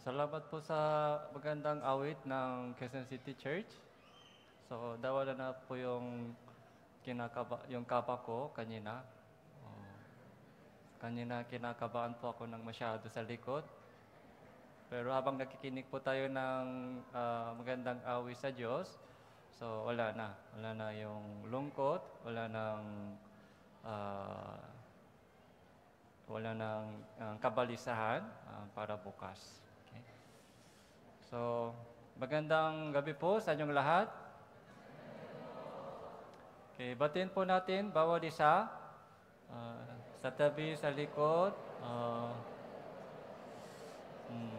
salamat po sa magandang awit ng Quezon City Church. So, dawala na po yung kinakaba, yung kaba ko kanina. Oh, kanina kinakabahan po ako ng masyado sa likod. Pero habang nakikinig po tayo ng ah, magandang awit sa Diyos, so wala na. Wala na yung lungkot, wala nang ah, wala nang ah, kabalisahan ah, para bukas. So, magandang gabi po sa inyong lahat. Okay, batin po natin bawat isa. ah, sa tabi, sa likod. ah, mm.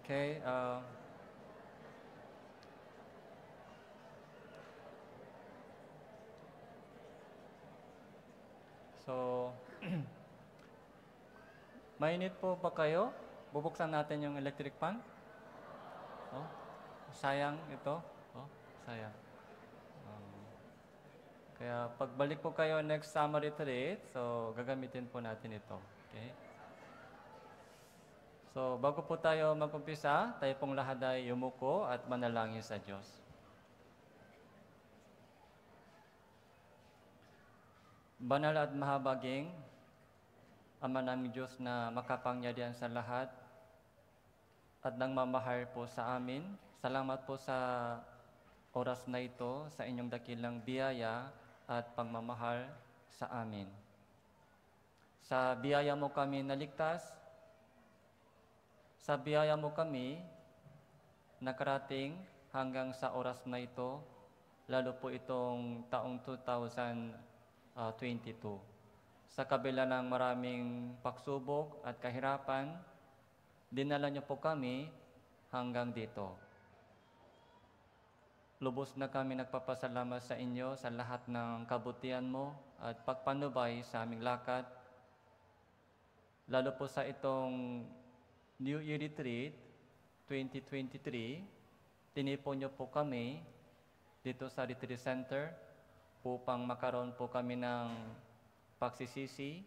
Okay. ah, So, mainit po ba kayo? Bubuksan natin yung electric fan? Oh, sayang ito. Oh, sayang. Um, kaya pagbalik po kayo next summer retreat, so gagamitin po natin ito. Okay? So, bago po tayo mag-umpisa, tayo pong lahat ay yumuko at manalangin sa Diyos. Banal at mahabaging, Ama naming Diyos na makapangyarihan sa lahat at nang mamahal po sa amin. Salamat po sa oras na ito, sa inyong dakilang biyaya at pagmamahal sa amin. Sa biyaya mo kami naligtas, sa biyaya mo kami nakarating hanggang sa oras na ito, lalo po itong taong 2022. Sa kabila ng maraming pagsubok at kahirapan, dinala niyo po kami hanggang dito. Lubos na kami nagpapasalamat sa inyo sa lahat ng kabutihan mo at pagpanubay sa aming lakad. Lalo po sa itong New Year Retreat 2023, tinipon niyo po kami dito sa Retreat Center upang makaroon po kami ng pagsisisi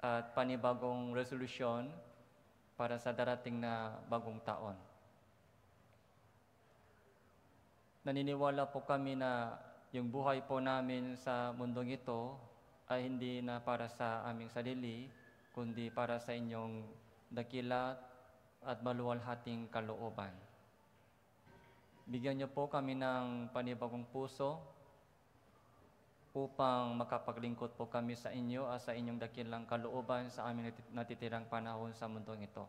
at panibagong resolusyon para sa darating na bagong taon. Naniniwala po kami na yung buhay po namin sa mundong ito ay hindi na para sa aming sarili, kundi para sa inyong dakila at maluwalhating kalooban. Bigyan niyo po kami ng panibagong puso upang makapaglingkod po kami sa inyo at sa inyong dakilang kalooban sa aming nati- natitirang panahon sa mundong ito.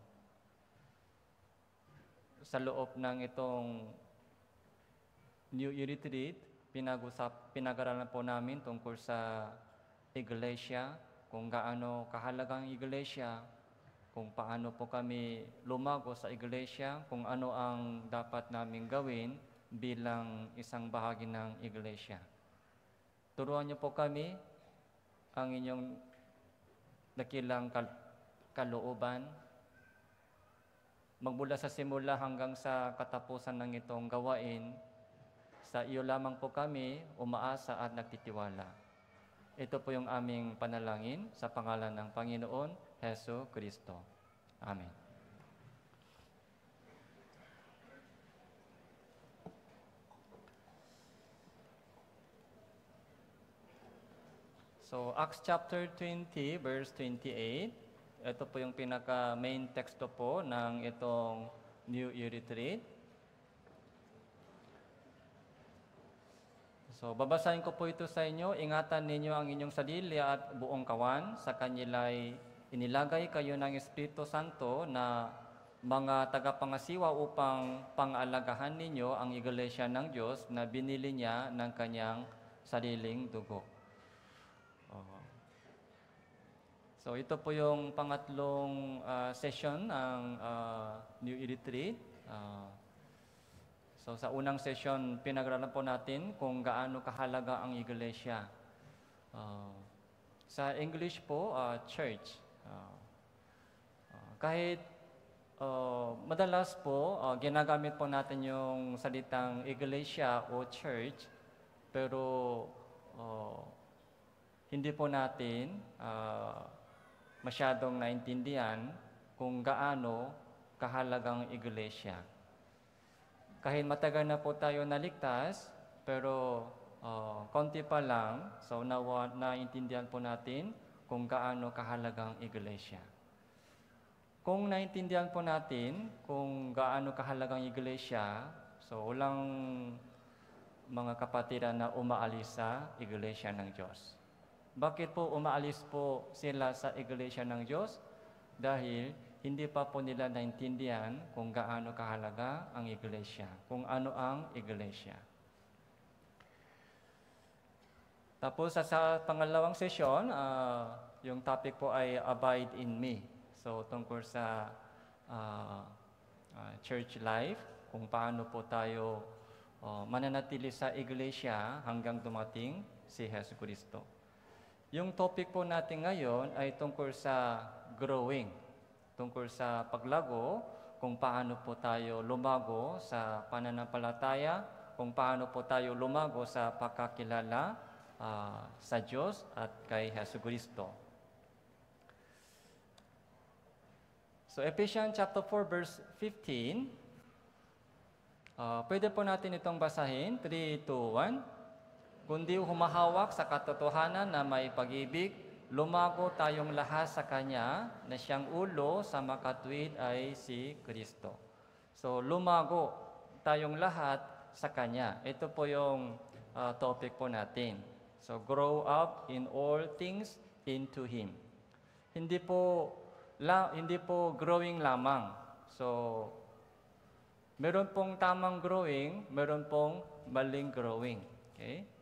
Sa loob ng itong New Year Retreat, pinag-usap, pinag-aralan po namin tungkol sa iglesia, kung gaano kahalagang iglesia, kung paano po kami lumago sa iglesia, kung ano ang dapat naming gawin bilang isang bahagi ng iglesia. Turuan niyo po kami ang inyong dakilang kal- kalooban. Magmula sa simula hanggang sa katapusan ng itong gawain, sa iyo lamang po kami umaasa at nagtitiwala. Ito po yung aming panalangin sa pangalan ng Panginoon, Heso Kristo. Amen. So, Acts chapter 20, verse 28. Ito po yung pinaka-main teksto po ng itong New Year Retreat. So, babasahin ko po ito sa inyo. Ingatan ninyo ang inyong sarili at buong kawan. Sa kanila'y inilagay kayo ng Espiritu Santo na mga tagapangasiwa upang pangalagahan ninyo ang iglesia ng Diyos na binili niya ng kanyang sariling dugo. So ito po yung pangatlong ah, session ng ah, New Year Retreat. Ah, so sa unang session, pinag-aralan po natin kung gaano kahalaga ang iglesia. Ah, sa English po, ah, church. Ah, ah, kahit ah, madalas po, ah, ginagamit po natin yung salitang iglesia o church, pero oh, hindi po natin ah, masyadong naintindihan kung gaano kahalagang iglesia. Kahit matagal na po tayo naligtas, pero ah, konti pa lang, so nawa, naintindihan po natin kung gaano kahalagang iglesia. Kung naintindihan po natin kung gaano kahalagang iglesia, so walang mga kapatiran na umaalis sa iglesia ng Diyos. Bakit po umaalis po sila sa iglesia ng Diyos? Dahil hindi pa po nila naintindihan kung gaano kahalaga ang iglesia, kung ano ang iglesia. Tapos sa, sa pangalawang sesyon, ah, yung topic po ay Abide in Me. So tungkol sa ah, ah, church life, kung paano po tayo oh, mananatili sa iglesia hanggang dumating si Hesus Kristo. Yung topic po natin ngayon ay tungkol sa growing, tungkol sa paglago, kung paano po tayo lumago sa pananampalataya, kung paano po tayo lumago sa pagkakilala ah, sa Diyos at kay Hesus Kristo. So Ephesians chapter 4 verse 15, ah, pwede po natin itong basahin, 3, 2, 1. Kundi humahawak sa katotohanan na may pag-ibig, lumago tayong lahat sa Kanya na siyang ulo sa makatwid ay si Kristo. So lumago tayong lahat sa Kanya. Ito po yung ah, topic po natin. So grow up in all things into Him. Hindi po la, hindi po growing lamang. So meron pong tamang growing, meron pong maling growing. Okay?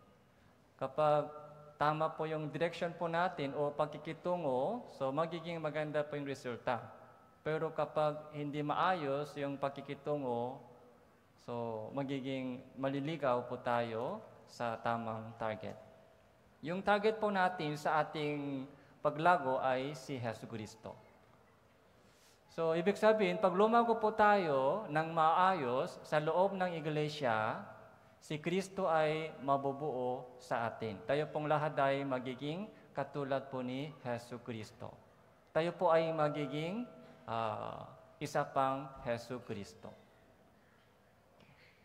Kapag tama po yung direction po natin o pagkikitungo, so magiging maganda po yung resulta. Pero kapag hindi maayos yung pagkikitungo, so magiging maliligaw po tayo sa tamang target. Yung target po natin sa ating paglago ay si Hesus Kristo. So, ibig sabihin, pag lumago po tayo ng maayos sa loob ng iglesia, si Kristo ay mabubuo sa atin. Tayo pong lahat ay magiging katulad po ni Hesus Kristo. Tayo po ay magiging ah, isa pang Hesus Kristo.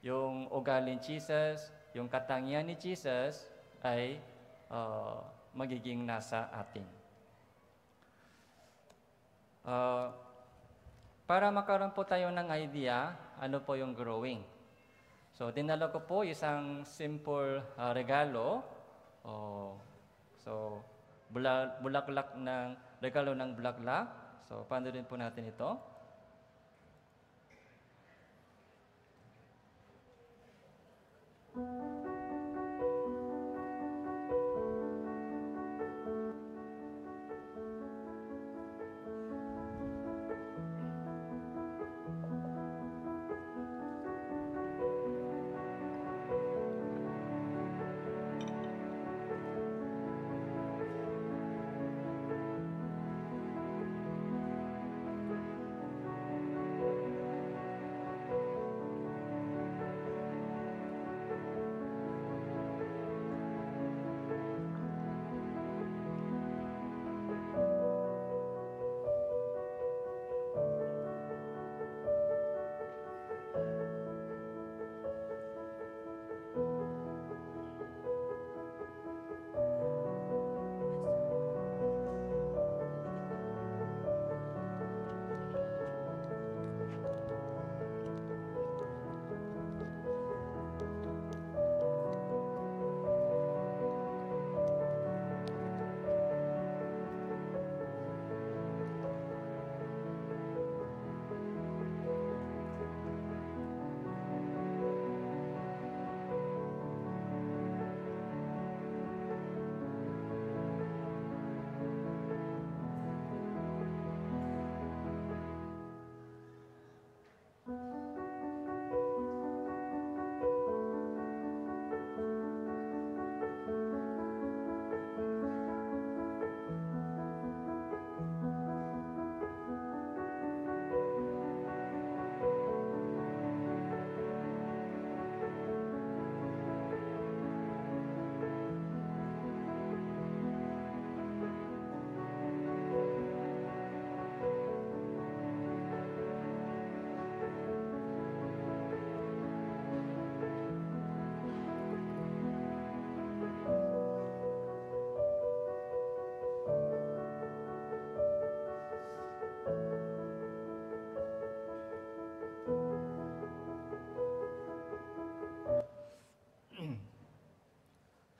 Yung ugali ni Jesus, yung katangian ni Jesus ay ah, magiging nasa atin. Ah, para makaroon po tayo ng idea, ano po yung growing. So, dinala ko po isang simple uh, regalo. Oh, so, bula, bulaklak ng, regalo ng bulaklak. So, paano rin po natin ito?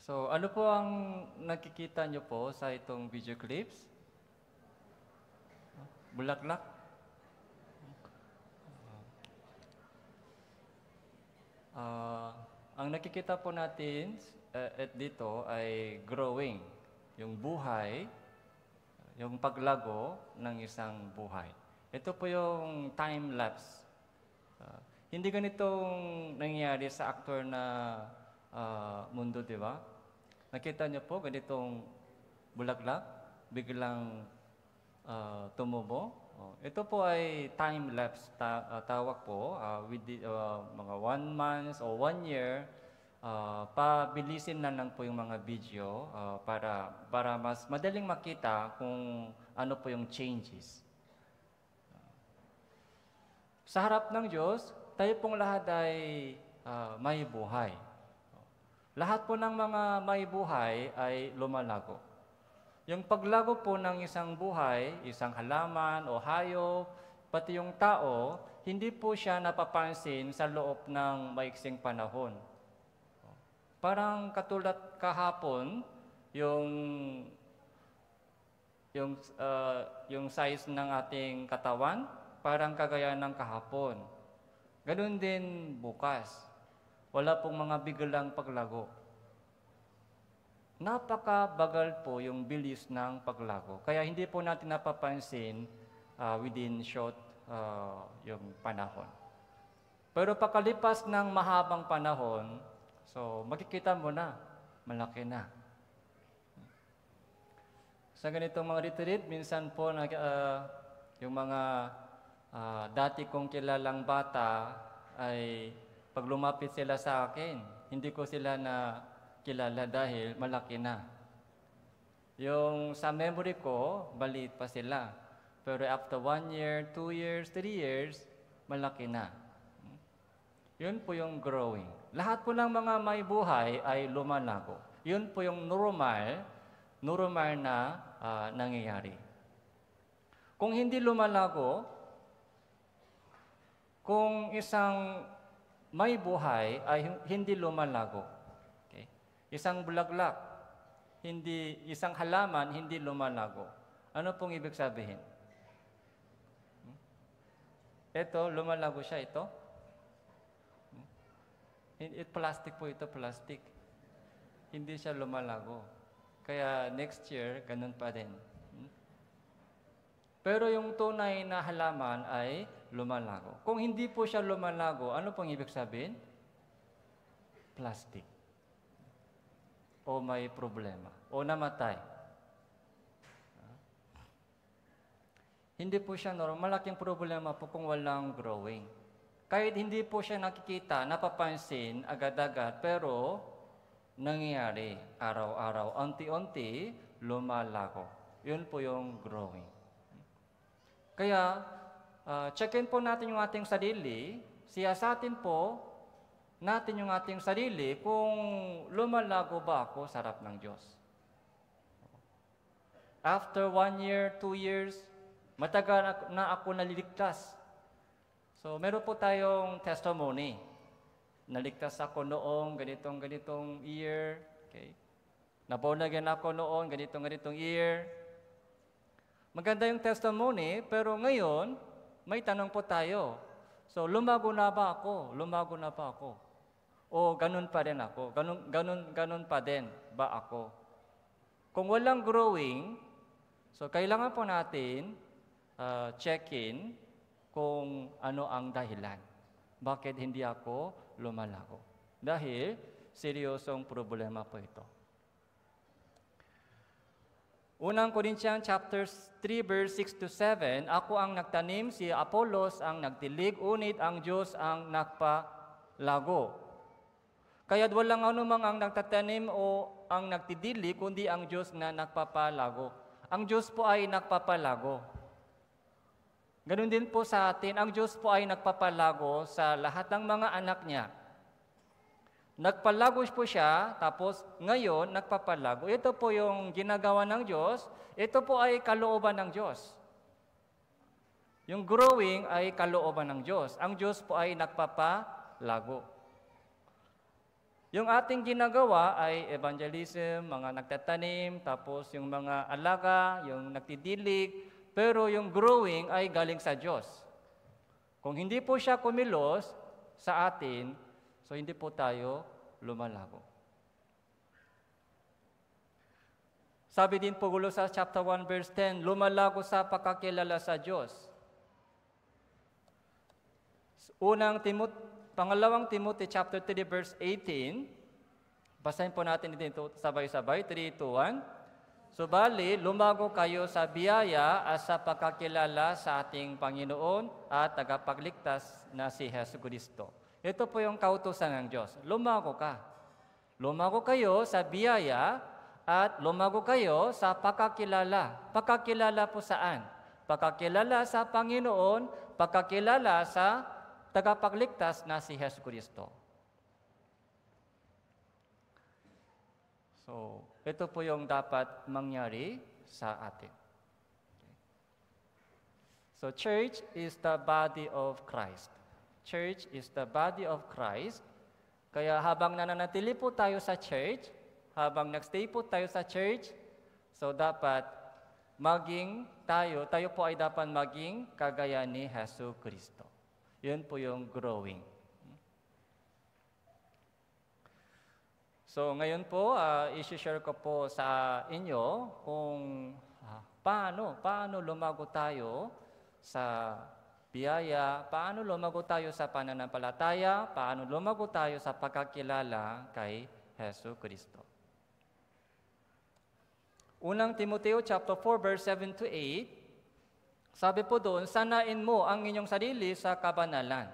So, ano po ang nakikita nyo po sa itong video clips? Bulaklak? Ah, ang nakikita po natin uh, at dito ay growing, yung buhay, yung paglago ng isang buhay. Ito po yung time lapse. Ah, hindi ganitong nangyayari sa actor na ah, mundo, di ba? Nakita niyo po ganitong bulaklak, biglang ah, tumubo. Oh, ito po ay time lapse ta- ah, tawag po ah, with the, ah, mga one month o one year. ah, pabilisin na lang po yung mga video ah, para para mas madaling makita kung ano po yung changes. Sa harap ng Diyos, tayo pong lahat ay ah, may buhay. Lahat po ng mga may buhay ay lumalago. Yung paglago po ng isang buhay, isang halaman o hayop, pati yung tao, hindi po siya napapansin sa loob ng maiksing panahon. Parang katulad kahapon, yung yung ah, yung size ng ating katawan, parang kagaya ng kahapon. Ganun din bukas. Wala pong mga biglang paglago. Napakabagal po yung bilis ng paglago. Kaya hindi po natin napapansin ah, within short ah, yung panahon. Pero pagkalipas ng mahabang panahon, so makikita mo na, malaki na. Sa ganitong mga retreat, minsan po nag, ah, yung mga ah, dati kong kilalang bata ay pag lumapit sila sa akin, hindi ko sila na kilala dahil malaki na. Yung sa memory ko, maliit pa sila. Pero after one year, two years, three years, malaki na. Yun po yung growing. Lahat po ng mga may buhay ay lumalago. Yun po yung normal, normal na ah, nangyayari. Kung hindi lumalago, kung isang may buhay ay hindi lumalago. Okay? Isang bulaklak, hindi isang halaman hindi lumalago. Ano pong ibig sabihin? Hmm? Ito, lumalago siya ito. Hmm? It, plastic po ito, plastic. Hindi siya lumalago. Kaya next year, ganun pa din. Hmm? Pero yung tunay na halaman ay lumalago. Kung hindi po siya lumalago, ano pong ibig sabihin? Plastic. O may problema. O namatay. Hindi po siya normal. Malaking problema po kung walang growing. Kahit hindi po siya nakikita, napapansin agad-agad, pero nangyayari araw-araw. Unti-unti, lumalago. Yun po yung growing. Kaya, uh, check-in po natin yung ating sarili, siyasatin po natin yung ating sarili kung lumalago ba ako sa harap ng Diyos. After one year, two years, matagal na ako naliligtas. So, meron po tayong testimony. Naligtas ako noong ganitong ganitong year. Okay. Naborn again ako noon ganitong ganitong year. Maganda yung testimony, pero ngayon, may tanong po tayo. So, lumago na ba ako? Lumago na ba ako? O ganun pa rin ako? Ganun, ganun, ganun pa din ba ako? Kung walang growing, so kailangan po natin uh, check-in kung ano ang dahilan. Bakit hindi ako lumalago? Dahil seryosong problema po ito. Unang Corinthians chapter 3 verse 6 to 7, ako ang nagtanim, si Apollos ang nagtilig, unit ang Diyos ang nagpalago. Kaya't walang anumang ang nagtatanim o ang nagtidili, kundi ang Diyos na nagpapalago. Ang Diyos po ay nagpapalago. Ganon din po sa atin, ang Diyos po ay nagpapalago sa lahat ng mga anak niya. Nagpalago po siya, tapos ngayon nagpapalago. Ito po yung ginagawa ng Diyos. Ito po ay kalooban ng Diyos. Yung growing ay kalooban ng Diyos. Ang Diyos po ay nagpapalago. Yung ating ginagawa ay evangelism, mga nagtatanim, tapos yung mga alaga, yung nagtidilig, pero yung growing ay galing sa Diyos. Kung hindi po siya kumilos sa atin, so hindi po tayo lumalago. Sabi din po gulo sa chapter 1 verse 10, lumalago sa pagkakilala sa Diyos. Unang Timot, pangalawang Timothy chapter 3 verse 18, basahin po natin dito sabay-sabay, 3, 2, 1. Subali, lumago kayo sa biyaya at sa pagkakilala sa ating Panginoon at tagapagligtas na si Hesus Kristo. Ito po yung kautusan ng Diyos. Lumago ka. Lumago kayo sa biyaya at lumago kayo sa pagkakilala. Pagkakilala po saan? Pagkakilala sa Panginoon, pagkakilala sa tagapagligtas na si Hesus Kristo. So, ito po yung dapat mangyari sa atin. So, church is the body of Christ. Church is the body of Christ. Kaya habang nananatili po tayo sa church, habang nagstay po tayo sa church, so dapat maging tayo, tayo po ay dapat maging kagaya ni Hesus Kristo. Yun po yung growing. So ngayon po, uh, i-share ko po sa inyo kung uh, paano, paano lumago tayo sa biyaya, paano lumago tayo sa pananampalataya, paano lumago tayo sa pagkakilala kay Heso Kristo. Unang Timoteo chapter 4 verse 7 to 8, sabi po doon, sanain mo ang inyong sarili sa kabanalan,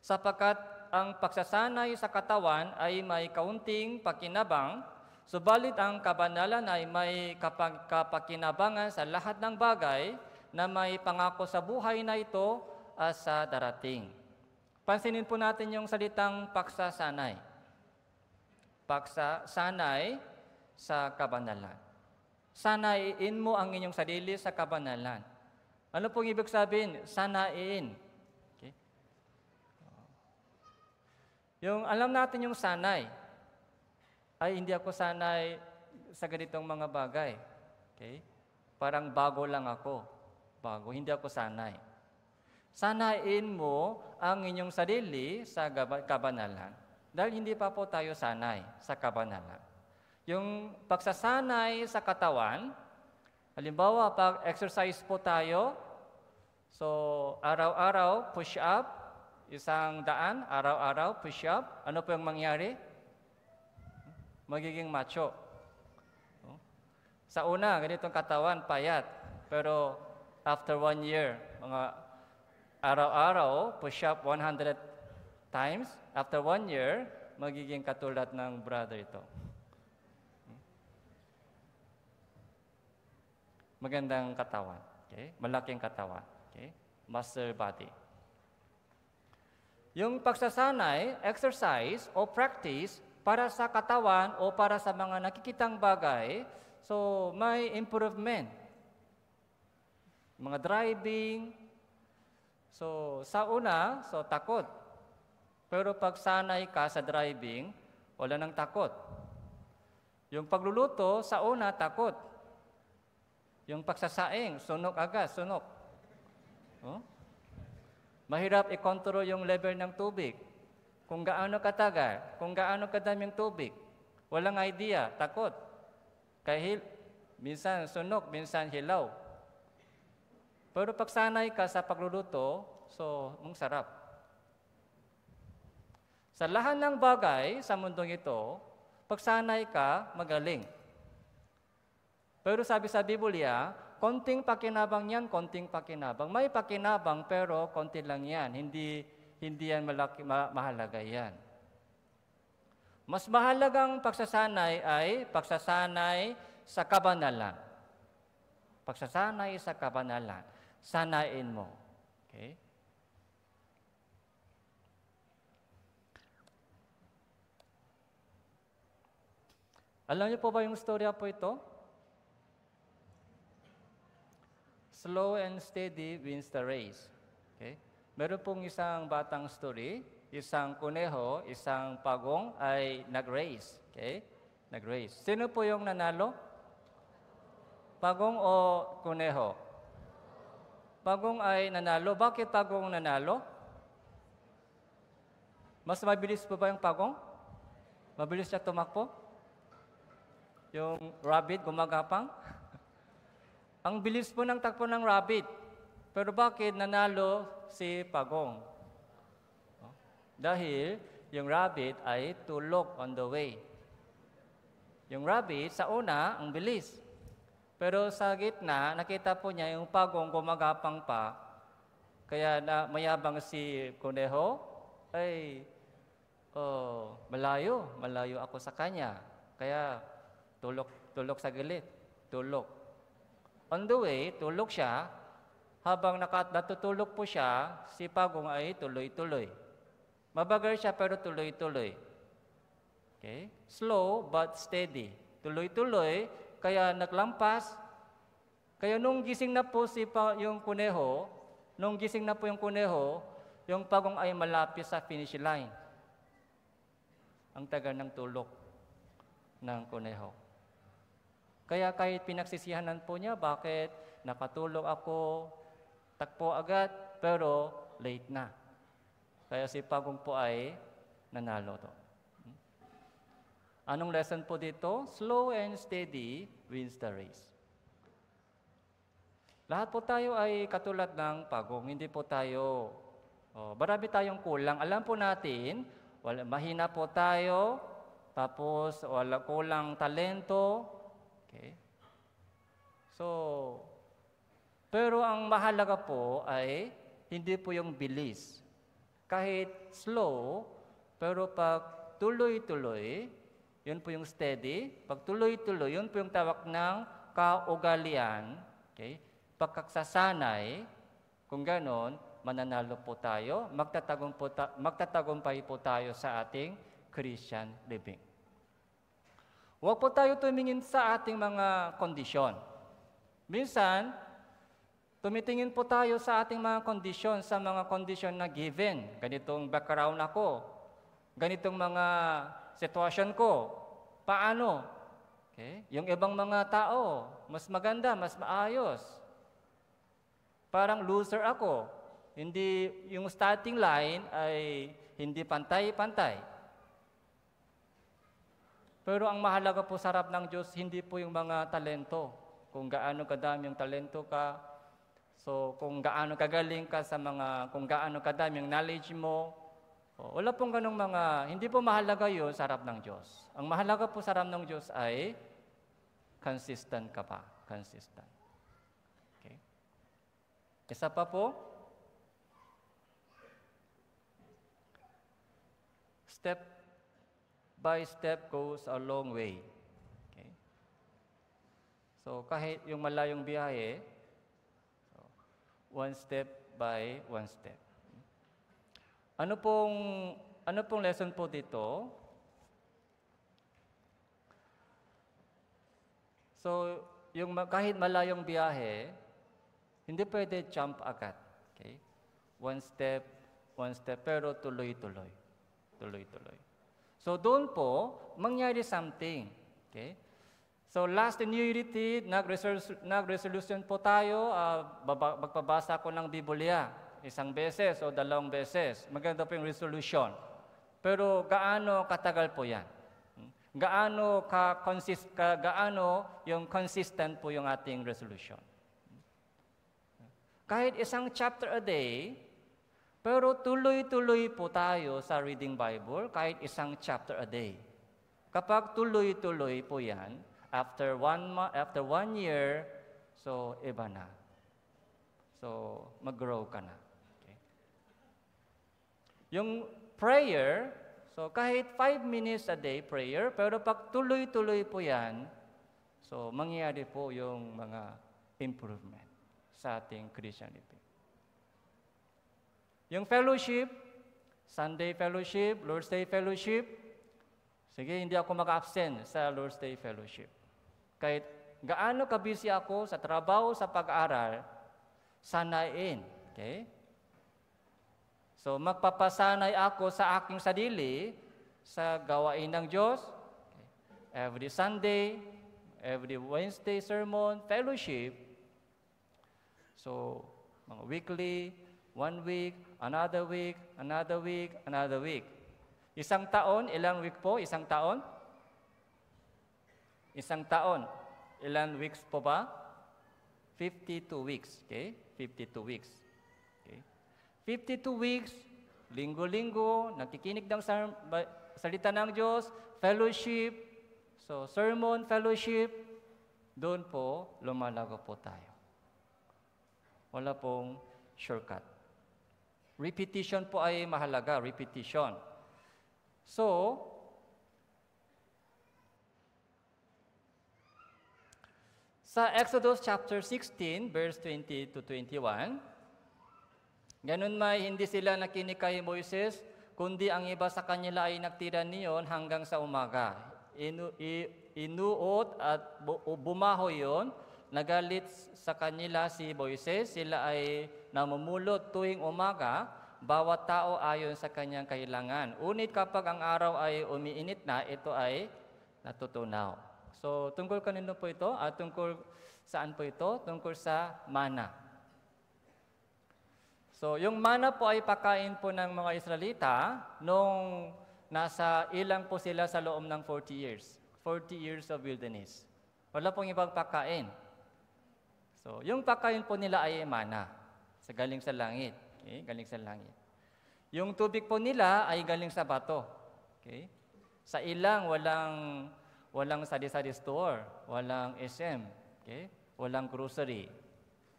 sapagkat ang pagsasanay sa katawan ay may kaunting pakinabang, subalit ang kabanalan ay may kapag- kapakinabangan sa lahat ng bagay na may pangako sa buhay na ito at sa darating. Pansinin po natin yung salitang paksasanay. Paksasanay sa kabanalan. Sanayin mo ang inyong sarili sa kabanalan. Ano pong ibig sabihin? Sanain. Yung alam natin yung sanay, ay hindi ako sanay sa ganitong mga bagay. Okay? Parang bago lang ako. Bago, hindi ako sanay. Sanayin mo ang inyong sarili sa kabanalan. Dahil hindi pa po tayo sanay sa kabanalan. Yung pagsasanay sa katawan, halimbawa, pag exercise po tayo, so araw-araw, push up, isang daan, araw-araw, push-up, ano po yung mangyari? Magiging macho. Sa una, ganitong katawan, payat. Pero after one year, mga araw-araw, push-up 100 times. After one year, magiging katulad ng brother ito. Magandang katawan. Okay? Malaking katawan. Okay? Muscle body. Yung pagsasanay, exercise o practice para sa katawan o para sa mga nakikitang bagay, so may improvement. Mga driving, so sa una, so takot. Pero pag sanay ka sa driving, wala nang takot. Yung pagluluto, sa una, takot. Yung pagsasaing, sunok agad, sunok. Oh? Mahirap i-control yung level ng tubig. Kung gaano katagal, kung gaano kadaming tubig. Walang idea, takot. Kahit minsan sunog, minsan hilaw. Pero pag sanay ka sa pagluluto, so, mong sarap. Sa lahat ng bagay sa mundong ito, pag sanay ka, magaling. Pero sabi sa Biblia, Konting pakinabang yan, konting pakinabang. May pakinabang pero konti lang yan. Hindi, hindi yan malaki, ma- mahalaga yan. Mas mahalagang pagsasanay ay pagsasanay sa kabanalan. Pagsasanay sa kabanalan. Sanain mo. Okay? Alam niyo po ba yung storya po ito? Slow and steady wins the race. Okay? Meron pong isang batang story, isang kuneho, isang pagong ay nag-race. Okay? Nag-race. Sino po yung nanalo? Pagong o kuneho? Pagong ay nanalo. Bakit pagong nanalo? Mas mabilis po ba yung pagong? Mabilis siya tumakbo? Yung rabbit gumagapang? Ang bilis po ng takbo ng rabbit. Pero bakit nanalo si Pagong? Dahil yung rabbit ay tulok on the way. Yung rabbit sa una, ang bilis. Pero sa gitna, nakita po niya yung pagong gumagapang pa. Kaya na mayabang si Kuneho, ay, oh, malayo, malayo ako sa kanya. Kaya tulok, tulok sa gilid, tulok. On the way, tulog siya. Habang nakat natutulog po siya, si Pagong ay tuloy-tuloy. Mabagal siya pero tuloy-tuloy. Okay? Slow but steady. Tuloy-tuloy, kaya naglampas. Kaya nung gising na po si pa, yung kuneho, nung gising na po yung kuneho, yung pagong ay malapit sa finish line. Ang tagal ng tulog ng kuneho. Kaya kahit pinagsisihanan po niya, bakit nakatulog ako, takpo agad, pero late na. Kaya si Pagong po ay nanalo to. Anong lesson po dito? Slow and steady wins the race. Lahat po tayo ay katulad ng pagong. Hindi po tayo, oh, marami tayong kulang. Alam po natin, wala, mahina po tayo, tapos wala kulang talento, Okay? So, pero ang mahalaga po ay hindi po yung bilis. Kahit slow, pero pag tuloy-tuloy, yun po yung steady. Pag tuloy-tuloy, yun po yung tawag ng kaugalian. Okay? Pagkaksasanay, kung ganon, mananalo po tayo, magtatagumpay po tayo sa ating Christian living. Huwag po tayo tumingin sa ating mga kondisyon. Minsan, tumitingin po tayo sa ating mga kondisyon, sa mga kondisyon na given. Ganitong background ako. Ganitong mga sitwasyon ko. Paano? Okay? Yung ibang mga tao, mas maganda, mas maayos. Parang loser ako. Hindi, yung starting line ay hindi pantay-pantay. Pero ang mahalaga po sa harap ng Diyos, hindi po yung mga talento. Kung gaano kadami yung talento ka, so kung gaano kagaling ka sa mga, kung gaano kadami yung knowledge mo, oh, wala pong ganong mga, hindi po mahalaga yun sa harap ng Diyos. Ang mahalaga po sa harap ng Diyos ay consistent ka pa. Consistent. Okay. Isa pa po, step by step goes a long way. Okay? So kahit yung malayong biyahe, one step by one step. Ano pong ano pong lesson po dito? So, yung kahit malayong biyahe, hindi pwede jump agad. Okay? One step, one step, pero tuloy-tuloy. Tuloy-tuloy. So doon po, mangyari something. Okay? So last New Unity, nag-resolution po tayo, uh, magpabasa ko ng Biblia. Isang beses o dalawang beses. Maganda po yung resolution. Pero gaano katagal po yan? Hmm? Gaano ka, consist, ka gaano yung consistent po yung ating resolution? Hmm? Kahit isang chapter a day, pero tuloy-tuloy po tayo sa reading Bible kahit isang chapter a day. Kapag tuloy-tuloy po yan, after one, after one year, so iba na. So mag-grow ka na. Yung prayer, so kahit five minutes a day prayer, pero pag tuloy-tuloy po yan, so mangyayari po yung mga improvement sa ating Christianity. Yung fellowship, Sunday fellowship, Lord's Day fellowship, sige, hindi ako mag-absent sa Lord's Day fellowship. Kahit gaano kabisi ako sa trabaho, sa pag-aaral, sanain. Okay? So magpapasanay ako sa aking sarili sa gawain ng Diyos. Every Sunday, every Wednesday sermon, fellowship. So, mga weekly, one week, another week, another week, another week. Isang taon, ilang week po? Isang taon? Isang taon. Ilang weeks po ba? 52 weeks. Okay? 52 weeks. Okay? 52 weeks, linggo-linggo, nakikinig ng salita ng Diyos, fellowship, so sermon, fellowship, doon po lumalago po tayo. Wala pong shortcut. Repetition po ay mahalaga, repetition. So, Sa Exodus chapter 16, verse 20 to 21, ganun may hindi sila nakinig kay Moises, kundi ang iba sa kanila ay nagtira niyon hanggang sa umaga. Inu, inuot at bu, bumaho yon, nagalit sa kanila si Moises, sila ay namumulot tuwing umaga, bawat tao ayon sa kanyang kailangan. Unit kapag ang araw ay umiinit na, ito ay natutunaw. So, tungkol kanino po ito? At tungkol saan po ito? Tungkol sa mana. So, yung mana po ay pakain po ng mga Israelita nung nasa ilang po sila sa loob ng 40 years. 40 years of wilderness. Wala pong ibang pakain. So, yung pakain po nila ay mana. Sa galing sa langit. Okay? Galing sa langit. Yung tubig po nila ay galing sa bato. Okay? Sa ilang walang walang sari-sari store, walang SM, okay? walang grocery.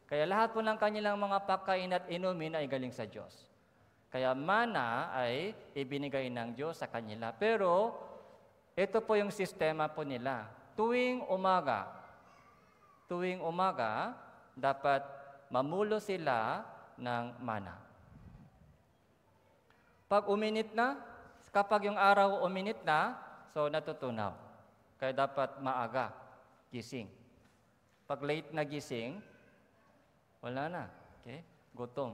Kaya lahat po ng kanilang mga pagkain at inumin ay galing sa Diyos. Kaya mana ay ibinigay ng Diyos sa kanila. Pero ito po yung sistema po nila. Tuwing umaga, tuwing umaga, dapat mamulo sila ng mana. Pag uminit na, kapag yung araw uminit na, so natutunaw. Kaya dapat maaga gising. Pag late na gising, wala na. Okay? Gutom.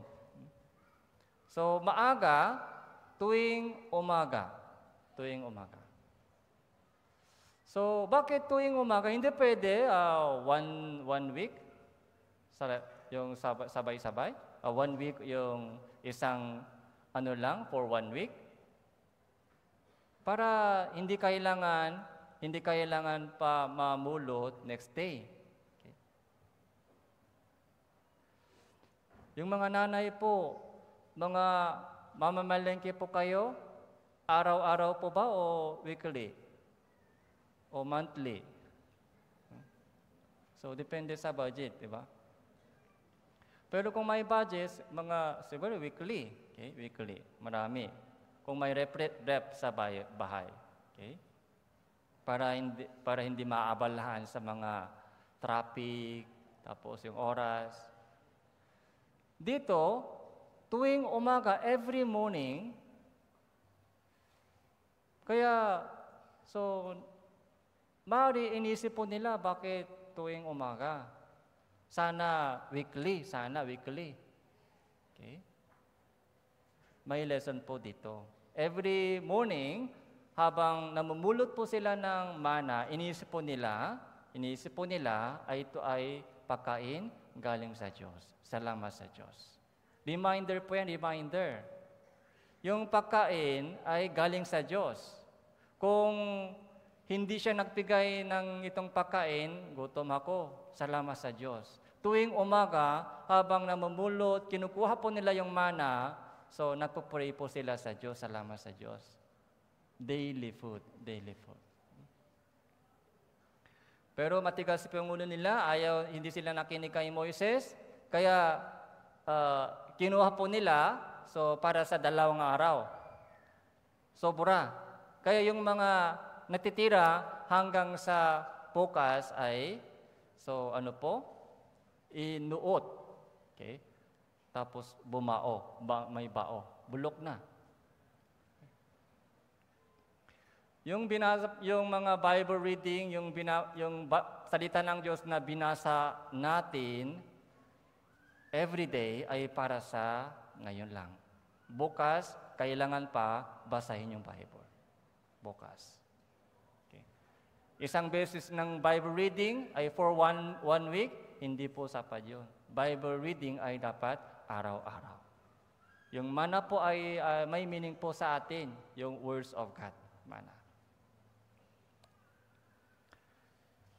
So, maaga, tuwing umaga. Tuwing umaga. So, bakit tuwing umaga? Hindi pwede uh, one, one week, yung sabay-sabay. Uh, one week yung isang ano lang for one week. Para hindi kailangan hindi kailangan pa mamulot next day. Okay. Yung mga nanay po, mga mamamalengke po kayo, araw-araw po ba o weekly? O monthly? So, depende sa budget, di ba? Pero kung may budget, mga siguro weekly. Okay, weekly. Marami. Kung may rep, rep sa bahay. Okay? para hindi, para hindi maabalahan sa mga traffic, tapos yung oras. Dito, tuwing umaga, every morning, kaya, so, maaari inisip po nila bakit tuwing umaga. Sana weekly, sana weekly. Okay? May lesson po dito. Every morning, habang namumulot po sila ng mana, iniisip po nila, iniisip po nila ay ito ay pagkain galing sa Diyos. Salamat sa Diyos. Reminder po yan, reminder. Yung pagkain ay galing sa Diyos. Kung hindi siya nagbigay ng itong pagkain, gutom ako, salamat sa Diyos. Tuwing umaga, habang namumulot, kinukuha po nila yung mana, so nagpo-pray po sila sa Diyos, salamat sa Diyos. Daily food, daily food. Pero matigas po yung ulo nila, ayaw, hindi sila nakinig kay Moises, kaya uh, kinuha po nila so para sa dalawang araw. Sobra. Kaya yung mga natitira hanggang sa bukas ay, so ano po, inuot. Okay? Tapos bumao, ba, may bao. Bulok na. Yung binasa yung mga Bible reading, yung bina, yung ba, salita ng Diyos na binasa natin every day ay para sa ngayon lang. Bukas, kailangan pa basahin yung Bible. Bukas. Okay. Isang beses ng Bible reading ay for one, one week, hindi po sapat yun. Bible reading ay dapat araw-araw. Yung mana po ay ah, may meaning po sa atin, yung words of God. Mana.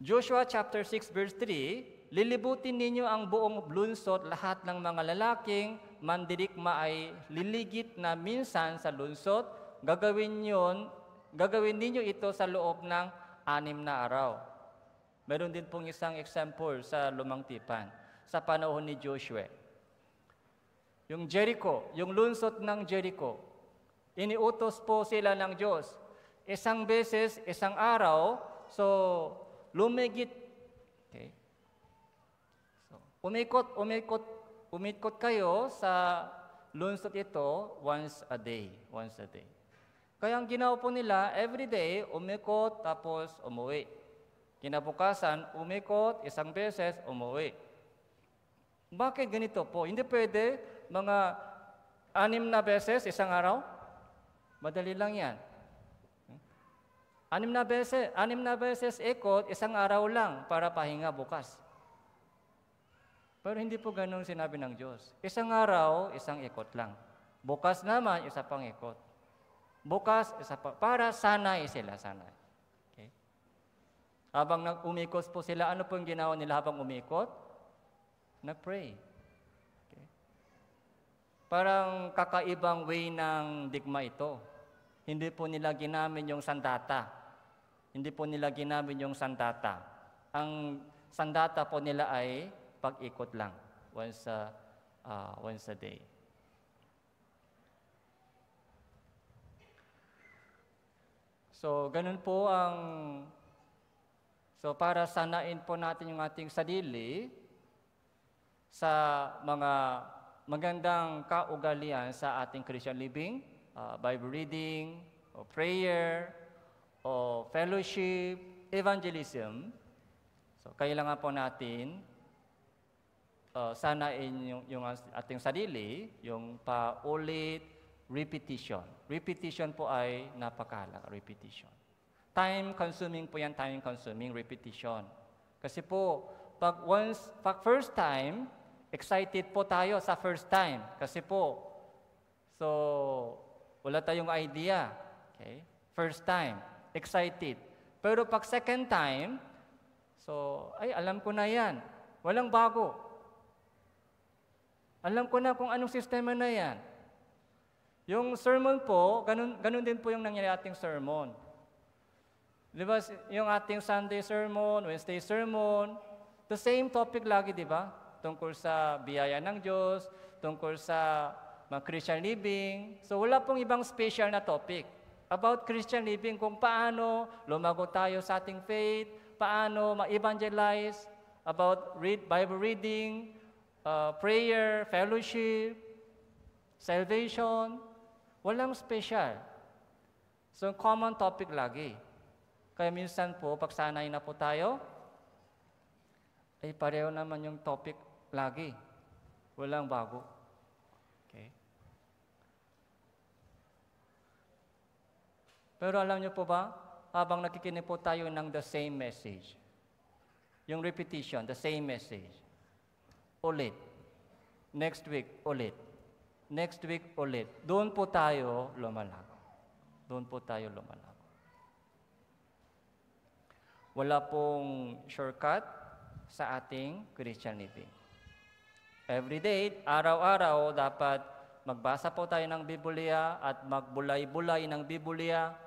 Joshua chapter 6 verse 3, lilibutin ninyo ang buong lunsod, lahat ng mga lalaking mandirikma ay liligit na minsan sa lunsod, gagawin yon, gagawin ninyo ito sa loob ng anim na araw. Meron din pong isang example sa Lumang Tipan, sa panahon ni Joshua. Yung Jericho, yung lunsod ng Jericho, iniutos po sila ng Diyos. Isang beses, isang araw, so lumigit. Okay. So, umikot, umikot, umikot kayo sa lunsod ito once a day. Once a day. Kaya ang ginawa po nila, every day, umikot tapos umuwi. Kinabukasan, umikot, isang beses, umuwi. Bakit ganito po? Hindi pwede mga anim na beses isang araw? Madali lang yan. Anim na beses, anim na beses ikot, isang araw lang para pahinga bukas. Pero hindi po ganun sinabi ng Diyos. Isang araw, isang ikot lang. Bukas naman, isa pang ikot. Bukas, isa pa. Para sanay sila, sanay. Okay? Habang nag-umikot po sila, ano po yung ginawa nila habang umikot? Nag-pray. Okay? Parang kakaibang way ng digma ito. Hindi po nila ginamit yung sandata. Hindi po nila ginamit yung sandata. Ang sandata po nila ay pag-ikot lang once a, uh, once a day. So, ganun po ang So, para sanain po natin yung ating sarili sa mga magandang kaugalian sa ating Christian living, uh, Bible reading, o prayer, o fellowship, evangelism. So, kailangan po natin uh, sanain yung, yung ating sarili, yung paulit, repetition. Repetition po ay napakahalaga, repetition. Time-consuming po yan, time-consuming repetition. Kasi po, pag once, pag first time, excited po tayo sa first time. Kasi po, so, wala tayong idea. Okay? First time, excited. Pero pag second time, so, ay, alam ko na yan. Walang bago. Alam ko na kung anong sistema na yan. Yung sermon po, ganun, ganun din po yung nangyari ating sermon. Di ba, yung ating Sunday sermon, Wednesday sermon, the same topic lagi, di ba? Tungkol sa biyaya ng Diyos, tungkol sa mga Christian living. So wala pong ibang special na topic about Christian living, kung paano lumago tayo sa ating faith, paano ma-evangelize, about read, Bible reading, uh, prayer, fellowship, salvation. Walang special. So common topic lagi. Kaya minsan po, pag sanay na po tayo, ay pareho naman yung topic lagi. Walang bago. Pero alam niyo po ba, habang nakikinig po tayo ng the same message, yung repetition, the same message, ulit. Next week, ulit. Next week, ulit. Doon po tayo lumalago. Doon po tayo lumalago. Wala pong shortcut sa ating Christian living. Every day, araw-araw, dapat magbasa po tayo ng Biblia at magbulay-bulay ng Biblia.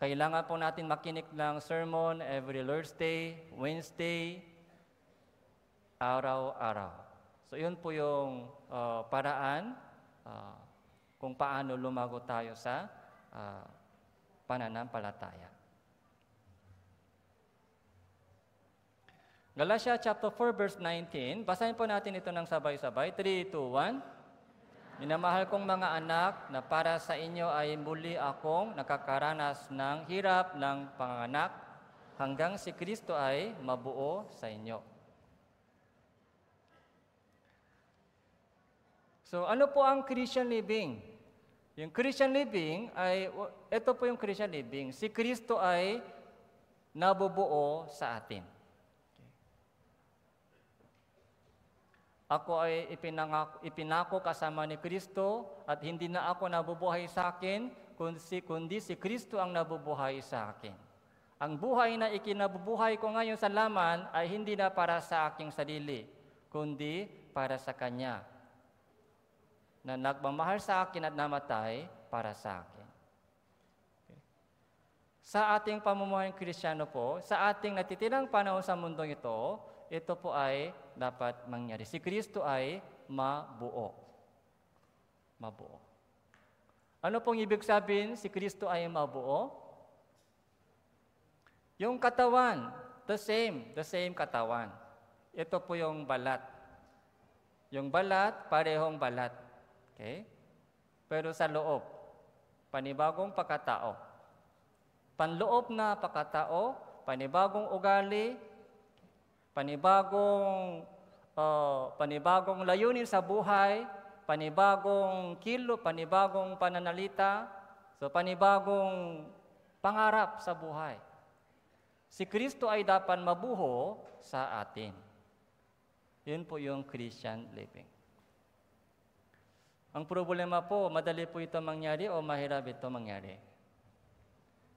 Kailangan po natin makinig ng sermon every Lord's Day, Wednesday, araw-araw. So, yun po yung uh, paraan uh, kung paano lumago tayo sa uh, pananampalataya. Galatia chapter 4 verse 19. Basahin po natin ito ng sabay-sabay. 3, 2, 1. Minamahal kong mga anak na para sa inyo ay muli akong nakakaranas ng hirap ng panganak hanggang si Kristo ay mabuo sa inyo. So ano po ang Christian living? Yung Christian living ay, ito po yung Christian living. Si Kristo ay nabubuo sa atin. Ako ay ipinangako, ipinako kasama ni Kristo at hindi na ako nabubuhay sa akin, kundi, kundi si Kristo ang nabubuhay sa akin. Ang buhay na ikinabubuhay ko ngayon sa laman ay hindi na para sa aking sarili, kundi para sa Kanya na nagmamahal sa akin at namatay para sa akin. Sa ating pamumuhay kristyano po, sa ating natitirang panahon sa mundong ito, ito po ay dapat mangyari. Si Kristo ay mabuo. Mabuo. Ano pong ibig sabihin si Kristo ay mabuo? Yung katawan, the same, the same katawan. Ito po yung balat. Yung balat, parehong balat. Okay? Pero sa loob, panibagong pagkatao. Panloob na pagkatao, panibagong ugali, panibagong uh, panibagong layunin sa buhay, panibagong kilo, panibagong pananalita, so panibagong pangarap sa buhay. Si Kristo ay dapat mabuho sa atin. Yun po yung Christian living. Ang problema po, madali po ito mangyari o mahirap ito mangyari.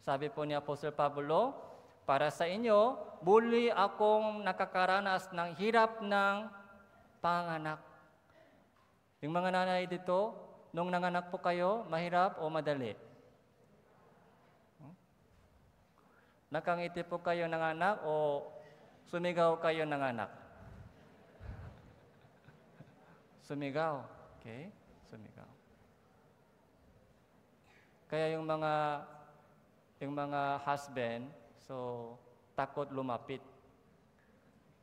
Sabi po ni Apostle Pablo, para sa inyo, muli akong nakakaranas ng hirap ng panganak. Yung mga nanay dito, nung nanganak po kayo, mahirap o madali? Nakangiti po kayo ng anak o sumigaw kayo ng anak? Sumigaw. Okay? Sumigaw. Kaya yung mga yung mga husband, So, takot lumapit.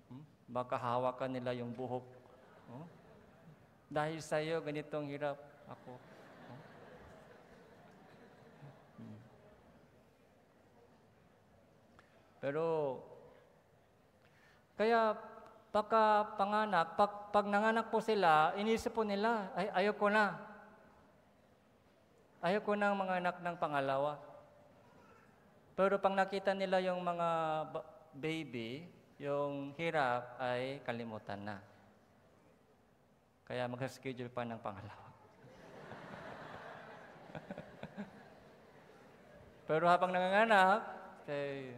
Hmm? Baka hawakan nila yung buhok. Oh? Dahil sa iyo, ganitong hirap ako. Oh? Hmm. Pero, kaya pagka panganak, pag, pag nanganak po sila, inisip po nila, ay ayoko na. Ayoko na ang mga anak ng pangalawa. Pero pang nakita nila yung mga baby, yung hirap ay kalimutan na. Kaya mag-schedule pa ng pangalawa. Pero habang nanganganak, okay,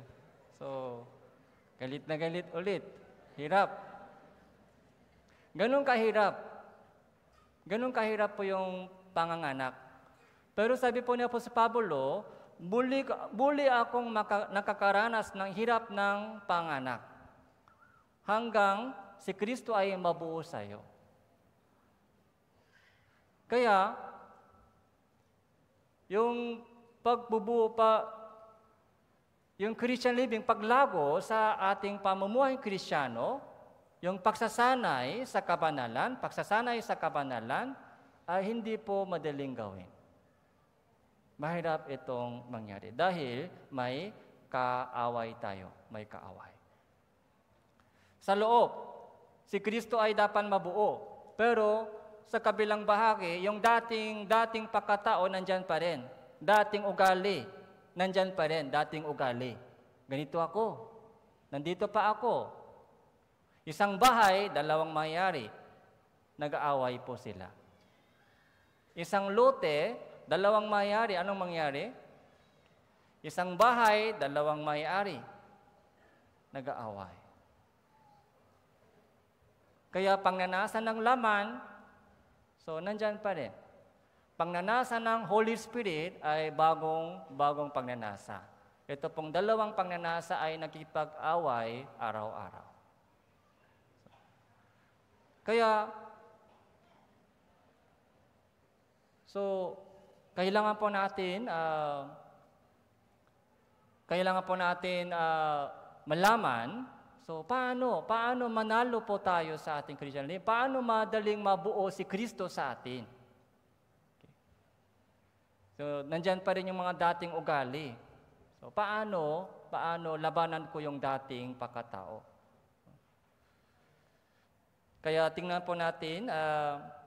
so, galit na galit ulit. Hirap. Ganun kahirap. Ganun kahirap po yung panganganak. Pero sabi po niya po sa Pablo, Muli, muli akong maka, nakakaranas ng hirap ng panganak. Hanggang si Kristo ay mabuo sa iyo. Kaya, yung pagbubuo pa, yung Christian living, paglago sa ating pamumuhay kristyano, yung pagsasanay sa kabanalan, pagsasanay sa kabanalan, ay hindi po madaling gawin mahirap itong mangyari dahil may kaaway tayo, may kaaway. Sa loob, si Kristo ay dapat mabuo, pero sa kabilang bahagi, yung dating dating pagkatao nandyan pa rin. Dating ugali, nandyan pa rin, dating ugali. Ganito ako. Nandito pa ako. Isang bahay, dalawang mayari. Nag-aaway po sila. Isang lote, dalawang may-ari, anong mangyari? Isang bahay, dalawang may-ari. Nag-aaway. Kaya pangnanasan ng laman, so nandyan pa rin. Pangnanasa ng Holy Spirit ay bagong, bagong pangnanasa. Ito pong dalawang pangnanasa ay nakipag-away araw-araw. Kaya, so, kailangan po natin, uh, kailangan po natin uh, malaman, so paano, paano manalo po tayo sa ating Christian life? Paano madaling mabuo si Kristo sa atin? Okay. So, nandyan pa rin yung mga dating ugali. So, paano, paano labanan ko yung dating pagkatao? Kaya tingnan po natin, uh,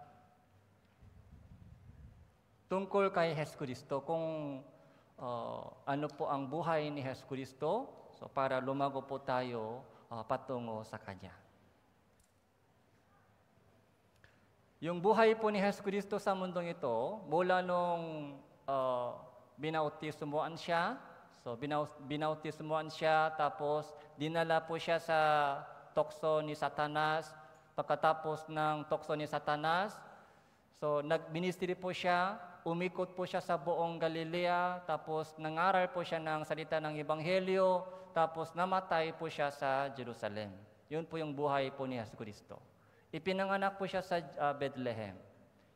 tungkol kay Hesus Kristo, kung uh, ano po ang buhay ni Hesus Kristo, so para lumago po tayo uh, patungo sa Kanya. Yung buhay po ni Hesus Kristo sa mundong ito, mula nung uh, binautismuan siya, so binautismuan siya, tapos dinala po siya sa tokso ni Satanas, pagkatapos ng tokso ni Satanas, so nagministry po siya, umikot po siya sa buong Galilea, tapos nangaral po siya ng salita ng Ebanghelyo, tapos namatay po siya sa Jerusalem. Yun po yung buhay po ni Jesus Kristo. Ipinanganak po siya sa uh, Bethlehem.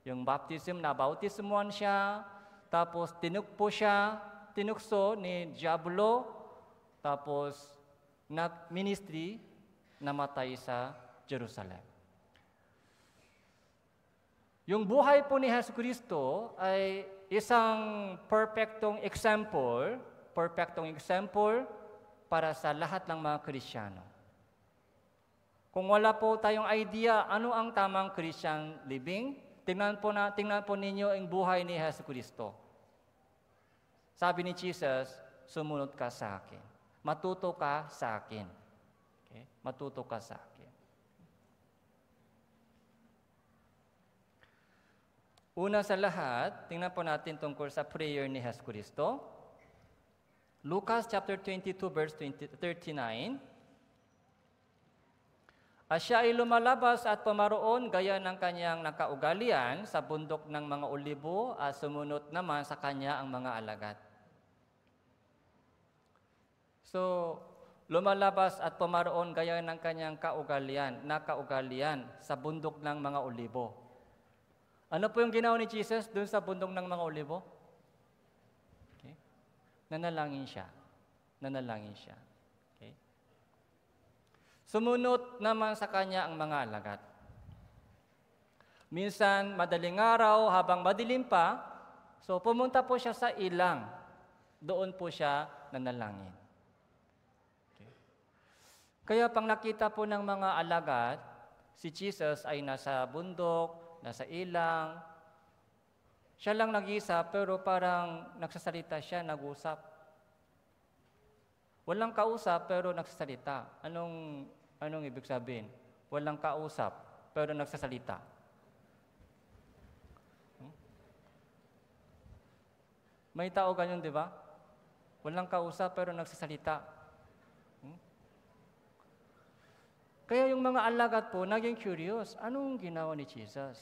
Yung baptism, na bautismuan siya, tapos tinuk po siya, tinukso ni Diablo, tapos nag-ministry namatay sa Jerusalem. Yung buhay po ni Yesu Kristo ay isang perfectong example, perfectong example para sa lahat ng mga Kristiyano. Kung wala po tayong idea ano ang tamang Christian living, tingnan po, na, tingnan po ninyo ang buhay ni Yesu Kristo. Sabi ni Jesus, sumunod ka sa akin. Matuto ka sa akin. Okay? Matuto ka sa akin. Una sa lahat, tingnan po natin tungkol sa prayer ni Jesus. Lucas chapter 22 verse 20, 39. At siya ay lumalabas at pumaroon gaya ng kanyang nakaugalian sa bundok ng mga olibo at sumunod naman sa kanya ang mga alagat. So, lumalabas at pumaroon gaya ng kanyang kaugalian, nakaugalian sa bundok ng mga olibo. Ano po yung ginawa ni Jesus doon sa bundok ng mga olibo? Okay. Nanalangin siya. Nanalangin siya. Okay. Sumunod naman sa kanya ang mga alagat. Minsan, madaling araw, habang madilim pa, so pumunta po siya sa ilang. Doon po siya nanalangin. Kaya pang nakita po ng mga alagat, si Jesus ay nasa bundok, nasa ilang. Siya lang nag-isa pero parang nagsasalita siya, nag-usap. Walang kausap pero nagsasalita. Anong anong ibig sabihin? Walang kausap pero nagsasalita. Hmm? May tao ganyan, di ba? Walang kausap pero nagsasalita. Kaya yung mga alagat po, naging curious, anong ginawa ni Jesus?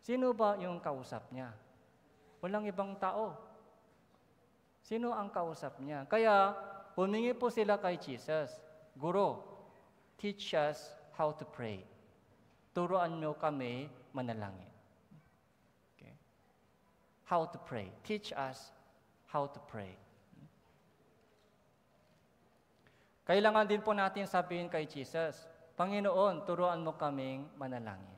Sino ba yung kausap niya? Walang ibang tao. Sino ang kausap niya? Kaya, humingi po sila kay Jesus, Guro, teach us how to pray. Turuan nyo kami manalangin. Okay? How to pray. Teach us how to pray. Kailangan din po natin sabihin kay Jesus, Panginoon, turuan mo kaming manalangin.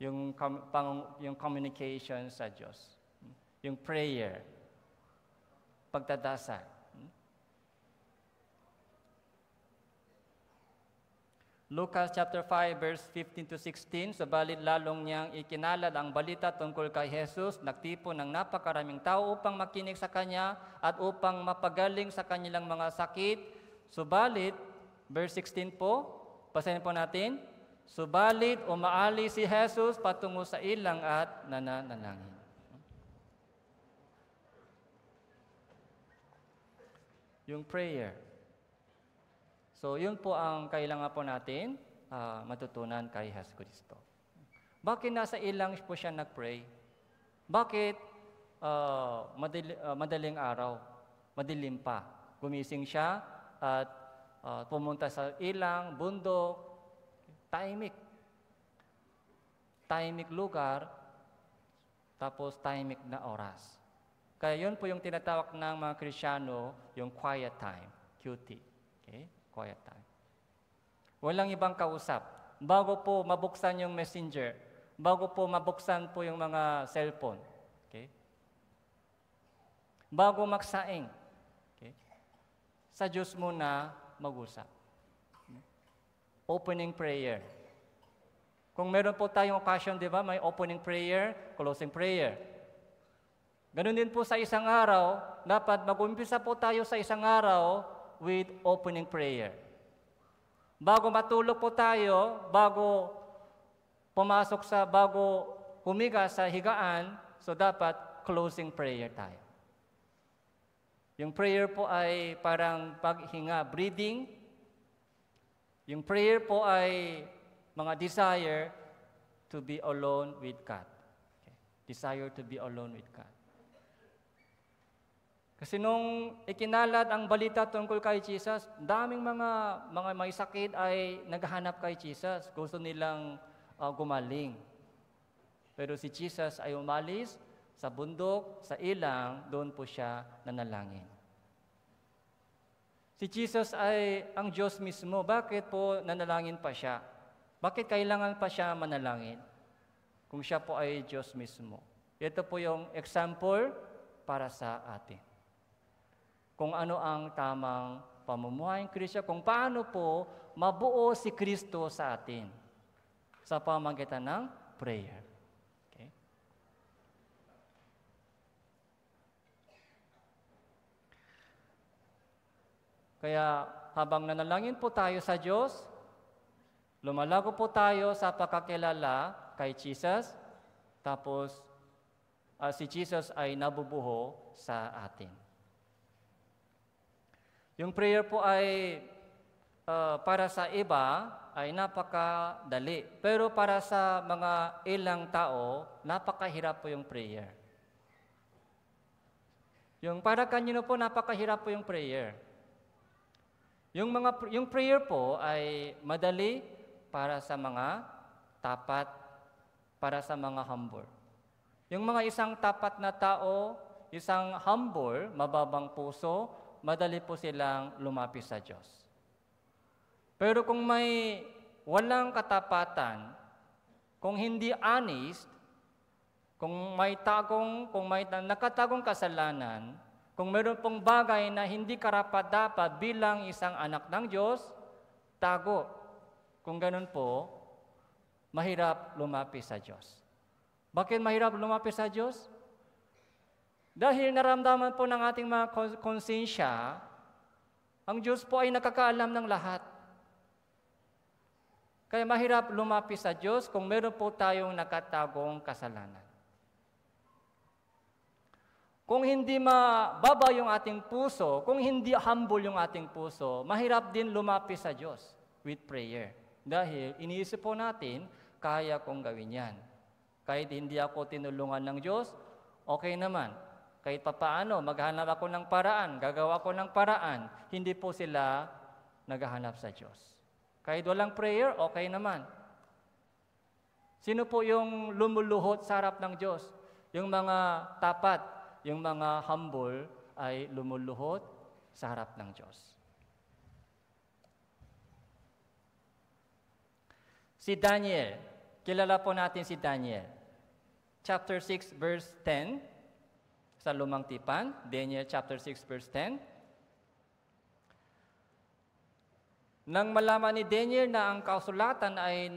Yung, pang, yung communication sa Diyos. Yung prayer. Pagdadasal. Lucas chapter 5 verse 15 to 16, sabalit lalong niyang ikinalad ang balita tungkol kay Jesus, nagtipo ng napakaraming tao upang makinig sa Kanya at upang mapagaling sa kanilang mga sakit. Subalit, verse 16 po, basahin po natin, Subalit, umaali si Jesus patungo sa ilang at nananalangin. Yung prayer. So, yun po ang kailangan po natin uh, matutunan kay Jesus Kristo. Bakit nasa ilang po siya nag-pray? Bakit uh, madali, uh, madaling araw, madilim pa? Gumising siya at uh, pumunta sa ilang, bundok, tahimik. Tahimik lugar, tapos tahimik na oras. Kaya yun po yung tinatawag ng mga Krisyano, yung quiet time, QT. Okay? Quiet time. Walang ibang kausap. Bago po mabuksan yung messenger, bago po mabuksan po yung mga cellphone. Okay? Bago magsaing. Okay? Sa Diyos muna mag-usap. Opening prayer. Kung meron po tayong occasion, di ba, may opening prayer, closing prayer. Ganun din po sa isang araw, dapat mag-umpisa po tayo sa isang araw with opening prayer. Bago matulog po tayo, bago pumasok sa, bago humiga sa higaan, so dapat closing prayer tayo. Yung prayer po ay parang paghinga, breathing. Yung prayer po ay mga desire to be alone with God. Okay. Desire to be alone with God. Kasi nung ikinalat ang balita tungkol kay Jesus, daming mga mga may sakit ay naghahanap kay Jesus. Gusto nilang uh, gumaling. Pero si Jesus ay umalis sa bundok, sa ilang, doon po siya nanalangin. Si Jesus ay ang Diyos mismo. Bakit po nanalangin pa siya? Bakit kailangan pa siya manalangin? Kung siya po ay Diyos mismo. Ito po yung example para sa atin. Kung ano ang tamang pamumuhay ng Kristo, kung paano po mabuo si Kristo sa atin sa pamagitan ng prayer. Okay? Kaya habang nanalangin po tayo sa Diyos, Lumalago po tayo sa pagkakilala kay Jesus, tapos uh, si Jesus ay nabubuho sa atin. Yung prayer po ay uh, para sa iba ay napakadali. Pero para sa mga ilang tao, napakahirap po yung prayer. Yung para kanino po napakahirap po yung prayer. Yung mga yung prayer po ay madali para sa mga tapat, para sa mga humble. Yung mga isang tapat na tao, isang humble, mababang puso, madali po silang lumapis sa Diyos. Pero kung may walang katapatan, kung hindi honest, kung may tagong, kung may nakatagong kasalanan, kung meron pong bagay na hindi karapat-dapat bilang isang anak ng Diyos, tago. Kung ganun po, mahirap lumapis sa Diyos. Bakit mahirap lumapis sa Diyos? Dahil naramdaman po ng ating mga konsensya, ang Diyos po ay nakakaalam ng lahat. Kaya mahirap lumapis sa Diyos kung meron po tayong nakatagong kasalanan. Kung hindi mababa yung ating puso, kung hindi humble yung ating puso, mahirap din lumapis sa Diyos with prayer. Dahil iniisip po natin, kaya kong gawin yan. Kahit hindi ako tinulungan ng Diyos, okay naman. Kahit papaano, maghanap ako ng paraan, gagawa ko ng paraan, hindi po sila naghahanap sa Diyos. Kahit walang prayer, okay naman. Sino po yung lumuluhot sa harap ng Diyos? Yung mga tapat, yung mga humble ay lumuluhot sa harap ng Diyos. Si Daniel, kilala po natin si Daniel. Chapter 6 verse 10 sa lumang tipan, Daniel chapter 6 verse 10. Nang malaman ni Daniel na ang kausulatan ay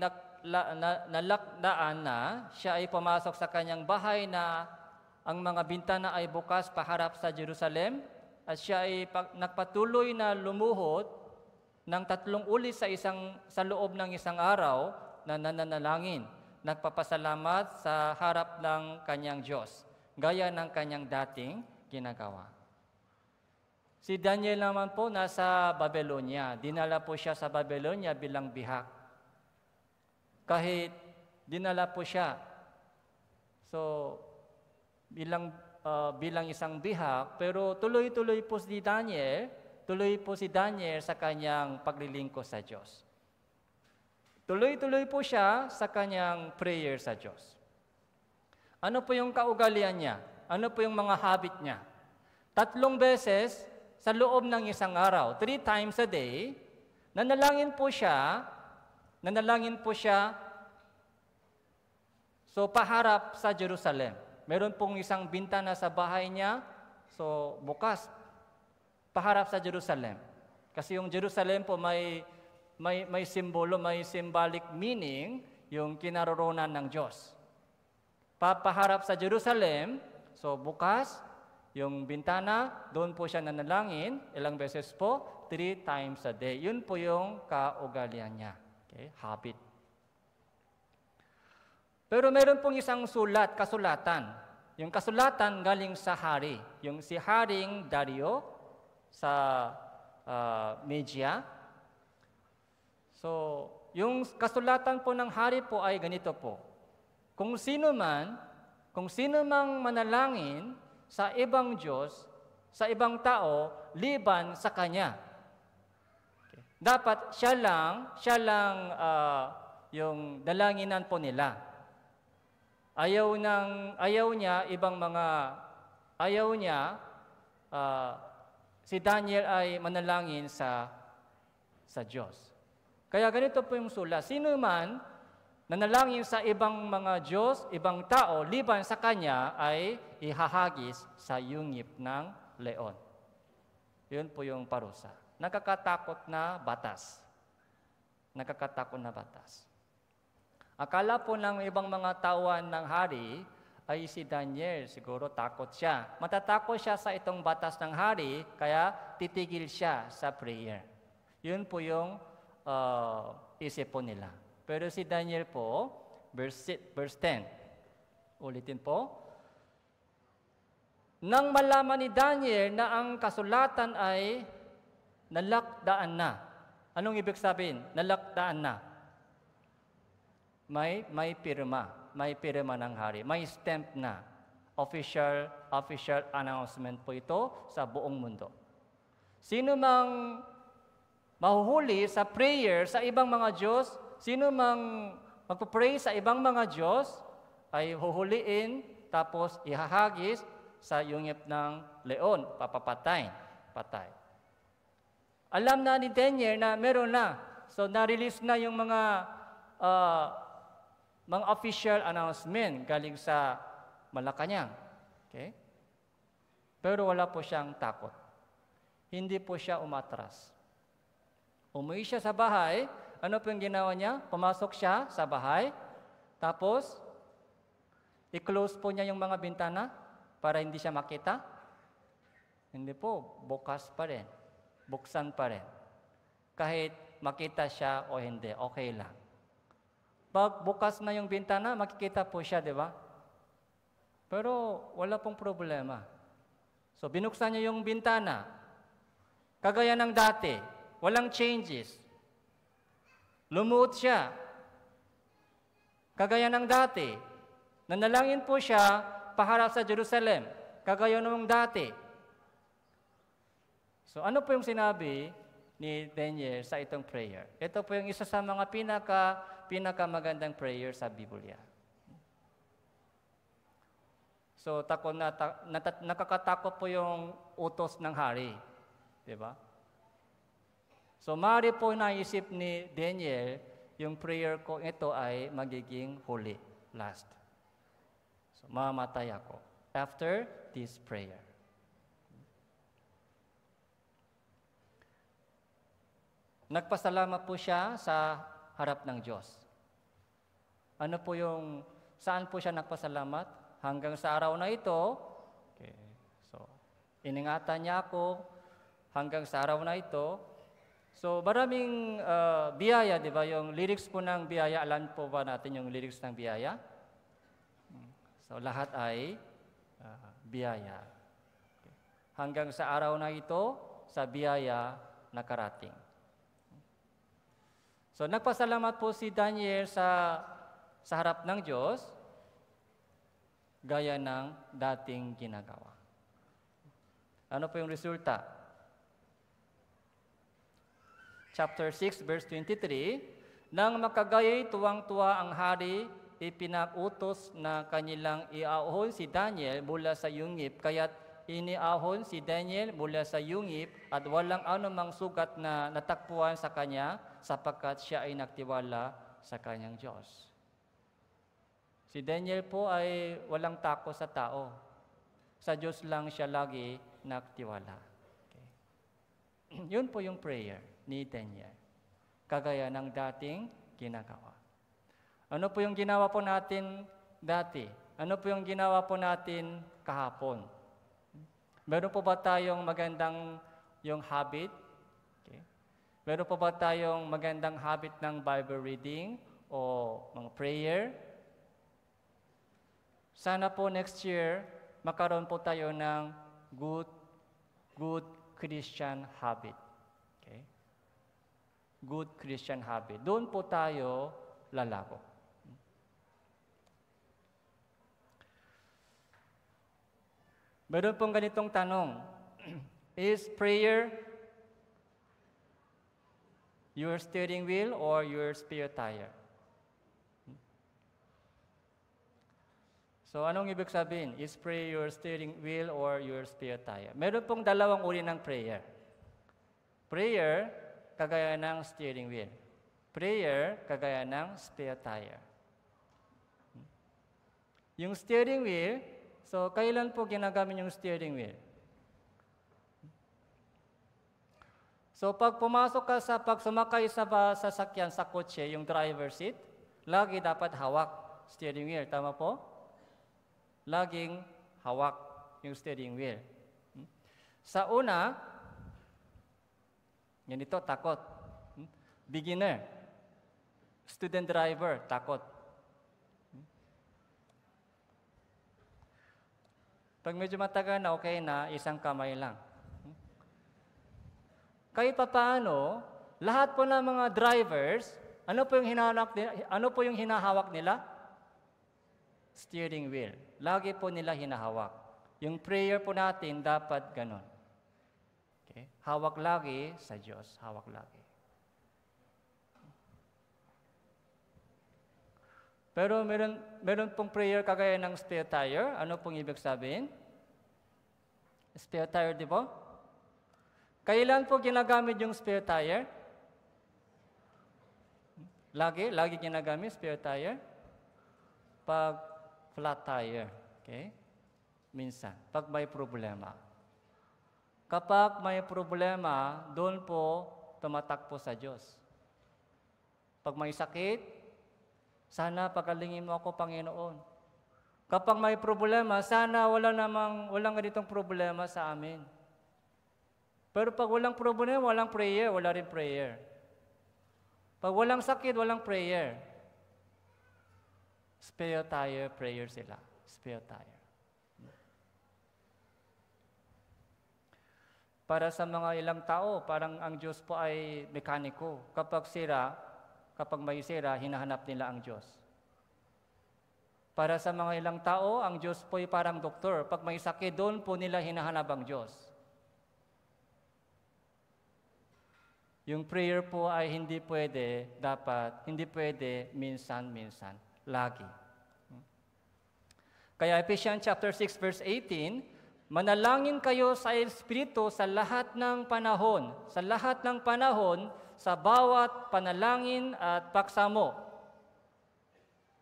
nalakdaan na, siya ay pumasok sa kanyang bahay na ang mga bintana ay bukas paharap sa Jerusalem at siya ay nagpatuloy na lumuhod ng tatlong uli sa isang sa loob ng isang araw na nananalangin, nagpapasalamat sa harap ng kanyang Diyos, gaya ng kanyang dating ginagawa. Si Daniel naman po nasa Babylonia. Dinala po siya sa Babylonia bilang bihak. Kahit dinala po siya. So, bilang, uh, bilang isang bihak, pero tuloy-tuloy po si Daniel tuloy po si Daniel sa kanyang paglilingkod sa Diyos. Tuloy-tuloy po siya sa kanyang prayer sa Diyos. Ano po yung kaugalian niya? Ano po yung mga habit niya? Tatlong beses sa loob ng isang araw, three times a day, nanalangin po siya, nanalangin po siya so paharap sa Jerusalem. Meron pong isang bintana sa bahay niya, so bukas, paharap sa Jerusalem. Kasi yung Jerusalem po may may may simbolo, may symbolic meaning. yung kinaroroonan ng Diyos. Papaharap sa Jerusalem, so bukas, yung bintana, doon po siya nanalangin, ilang beses po, three times a day. Yun po yung kaugalian niya. Okay? Habit. Pero meron pong isang sulat, kasulatan. Yung kasulatan galing sa hari. Yung si Haring Dario sa uh, media. So, yung kasulatan po ng hari po ay ganito po. Kung sino man, kung sino mang manalangin sa ibang Diyos, sa ibang tao, liban sa Kanya. Okay. Dapat siya lang, siya lang uh, yung dalanginan po nila. Ayaw, ng, ayaw niya ibang mga, ayaw niya, uh, si Daniel ay manalangin sa, sa Diyos. Kaya ganito po yung sula. Sino man nanalangin sa ibang mga Diyos, ibang tao, liban sa Kanya, ay ihahagis sa yungip ng leon. Yun po yung parusa. Nakakatakot na batas. Nakakatakot na batas. Akala po ng ibang mga tawan ng hari ay si Daniel, siguro takot siya. Matatakot siya sa itong batas ng hari, kaya titigil siya sa prayer. Yun po yung uh, isip po nila. Pero si Daniel po, verse, verse 10. Ulitin po. Nang malaman ni Daniel na ang kasulatan ay nalakdaan na. Anong ibig sabihin? Nalakdaan na. May, may pirma. May pirma ng hari. May stamp na. Official, official announcement po ito sa buong mundo. Sino mang mahuhuli sa prayer sa ibang mga Diyos, sino mang magpapray sa ibang mga Diyos, ay huhuliin tapos ihahagis sa yungip ng leon, papapatay, patay. Alam na ni Daniel na meron na. So na-release na yung mga uh, mga official announcement galing sa Malacanang. Okay? Pero wala po siyang takot. Hindi po siya umatras. Umuwi siya sa bahay. Ano po yung ginawa niya? Pumasok siya sa bahay. Tapos, i-close po niya yung mga bintana para hindi siya makita. Hindi po, bukas pa rin. Buksan pa rin. Kahit makita siya o hindi, okay lang. Pag bukas na yung bintana, makikita po siya, di ba? Pero wala pong problema. So binuksan niya yung bintana. Kagaya ng dati, Walang changes. Lumuot siya. Kagaya ng dati. Nanalangin po siya paharap sa Jerusalem. Kagaya noong dati. So ano po yung sinabi ni Daniel sa itong prayer? Ito po yung isa sa mga pinaka, pinakamagandang prayer sa Biblia. So, tako na, ta, nakakatakot po yung utos ng hari. Di ba? So, mari po naisip ni Daniel, yung prayer ko ito ay magiging huli, last. So, mamatay ako after this prayer. Nagpasalamat po siya sa harap ng Diyos. Ano po yung, saan po siya nagpasalamat? Hanggang sa araw na ito, okay, so, iningatan niya ako hanggang sa araw na ito, So maraming uh, biyaya, di ba? Yung lyrics po ng biyaya, alam po ba natin yung lyrics ng biyaya? So lahat ay uh, biyaya. Hanggang sa araw na ito, sa biyaya nakarating. So nagpasalamat po si Daniel sa sa harap ng Diyos gaya ng dating ginagawa. Ano po yung resulta? Chapter 6, verse 23, Nang makagayay tuwang-tuwa ang hari, ipinakutos na kanilang iaahon si Daniel mula sa yungip, kaya't iniahon si Daniel mula sa yungip at walang anumang sugat na natakpuan sa kanya sapagkat siya ay nagtiwala sa kanyang Diyos. Si Daniel po ay walang takot sa tao. Sa Diyos lang siya lagi nagtiwala. Okay. Yun po yung prayer ni Daniel, kagaya ng dating ginagawa. Ano po yung ginawa po natin dati? Ano po yung ginawa po natin kahapon? Meron po ba tayong magandang yung habit? Okay. Meron po ba tayong magandang habit ng Bible reading o mga prayer? Sana po next year, makaroon po tayo ng good, good Christian habit. Good Christian habit. Doon po tayo lalago. Meron pong ganitong tanong. Is prayer your steering wheel or your spare tire? So anong ibig sabihin? Is prayer your steering wheel or your spare tire? Meron pong dalawang uri ng prayer. Prayer, kagaya ng steering wheel. Prayer, kagaya ng spare tire. Yung steering wheel, so kailan po ginagamit yung steering wheel? So pag pumasok ka sa, pag sumakay sa sasakyan sa kotse, yung driver seat, lagi dapat hawak steering wheel. Tama po? laging hawak yung steering wheel. Sa una, ganito, takot. Hmm? Beginner, student driver, takot. Hmm? Pag medyo matagal na, okay na, isang kamay lang. Kahit pa paano, lahat po ng mga drivers, ano po yung hinahanap ano po yung hinahawak nila? Steering wheel. Lagi po nila hinahawak. Yung prayer po natin dapat ganon. Okay? Hawak lagi sa Diyos. Hawak lagi. Pero meron, meron pong prayer kagaya ng spare tire. Ano pong ibig sabihin? Spare tire, di ba? Kailan po ginagamit yung spare tire? Lagi? Lagi ginagamit spare tire? Pag flat tire. Okay? Minsan, pag may problema. Kapag may problema, doon po tumatakpo sa Diyos. Pag may sakit, sana pagalingin mo ako, Panginoon. Kapag may problema, sana wala namang, walang ganitong problema sa amin. Pero pag walang problema, walang prayer, wala rin prayer. Pag walang sakit, walang prayer. Spare tire prayer sila. Spare tire. Para sa mga ilang tao, parang ang Diyos po ay mekaniko. Kapag sira, kapag may sira, hinahanap nila ang Diyos. Para sa mga ilang tao, ang Diyos po ay parang doktor. Pag may sakit, doon po nila hinahanap ang Diyos. Yung prayer po ay hindi pwede, dapat, hindi pwede minsan-minsan lagi. Kaya Ephesians chapter 6 verse 18, manalangin kayo sa Espiritu sa lahat ng panahon, sa lahat ng panahon, sa bawat panalangin at paksamo.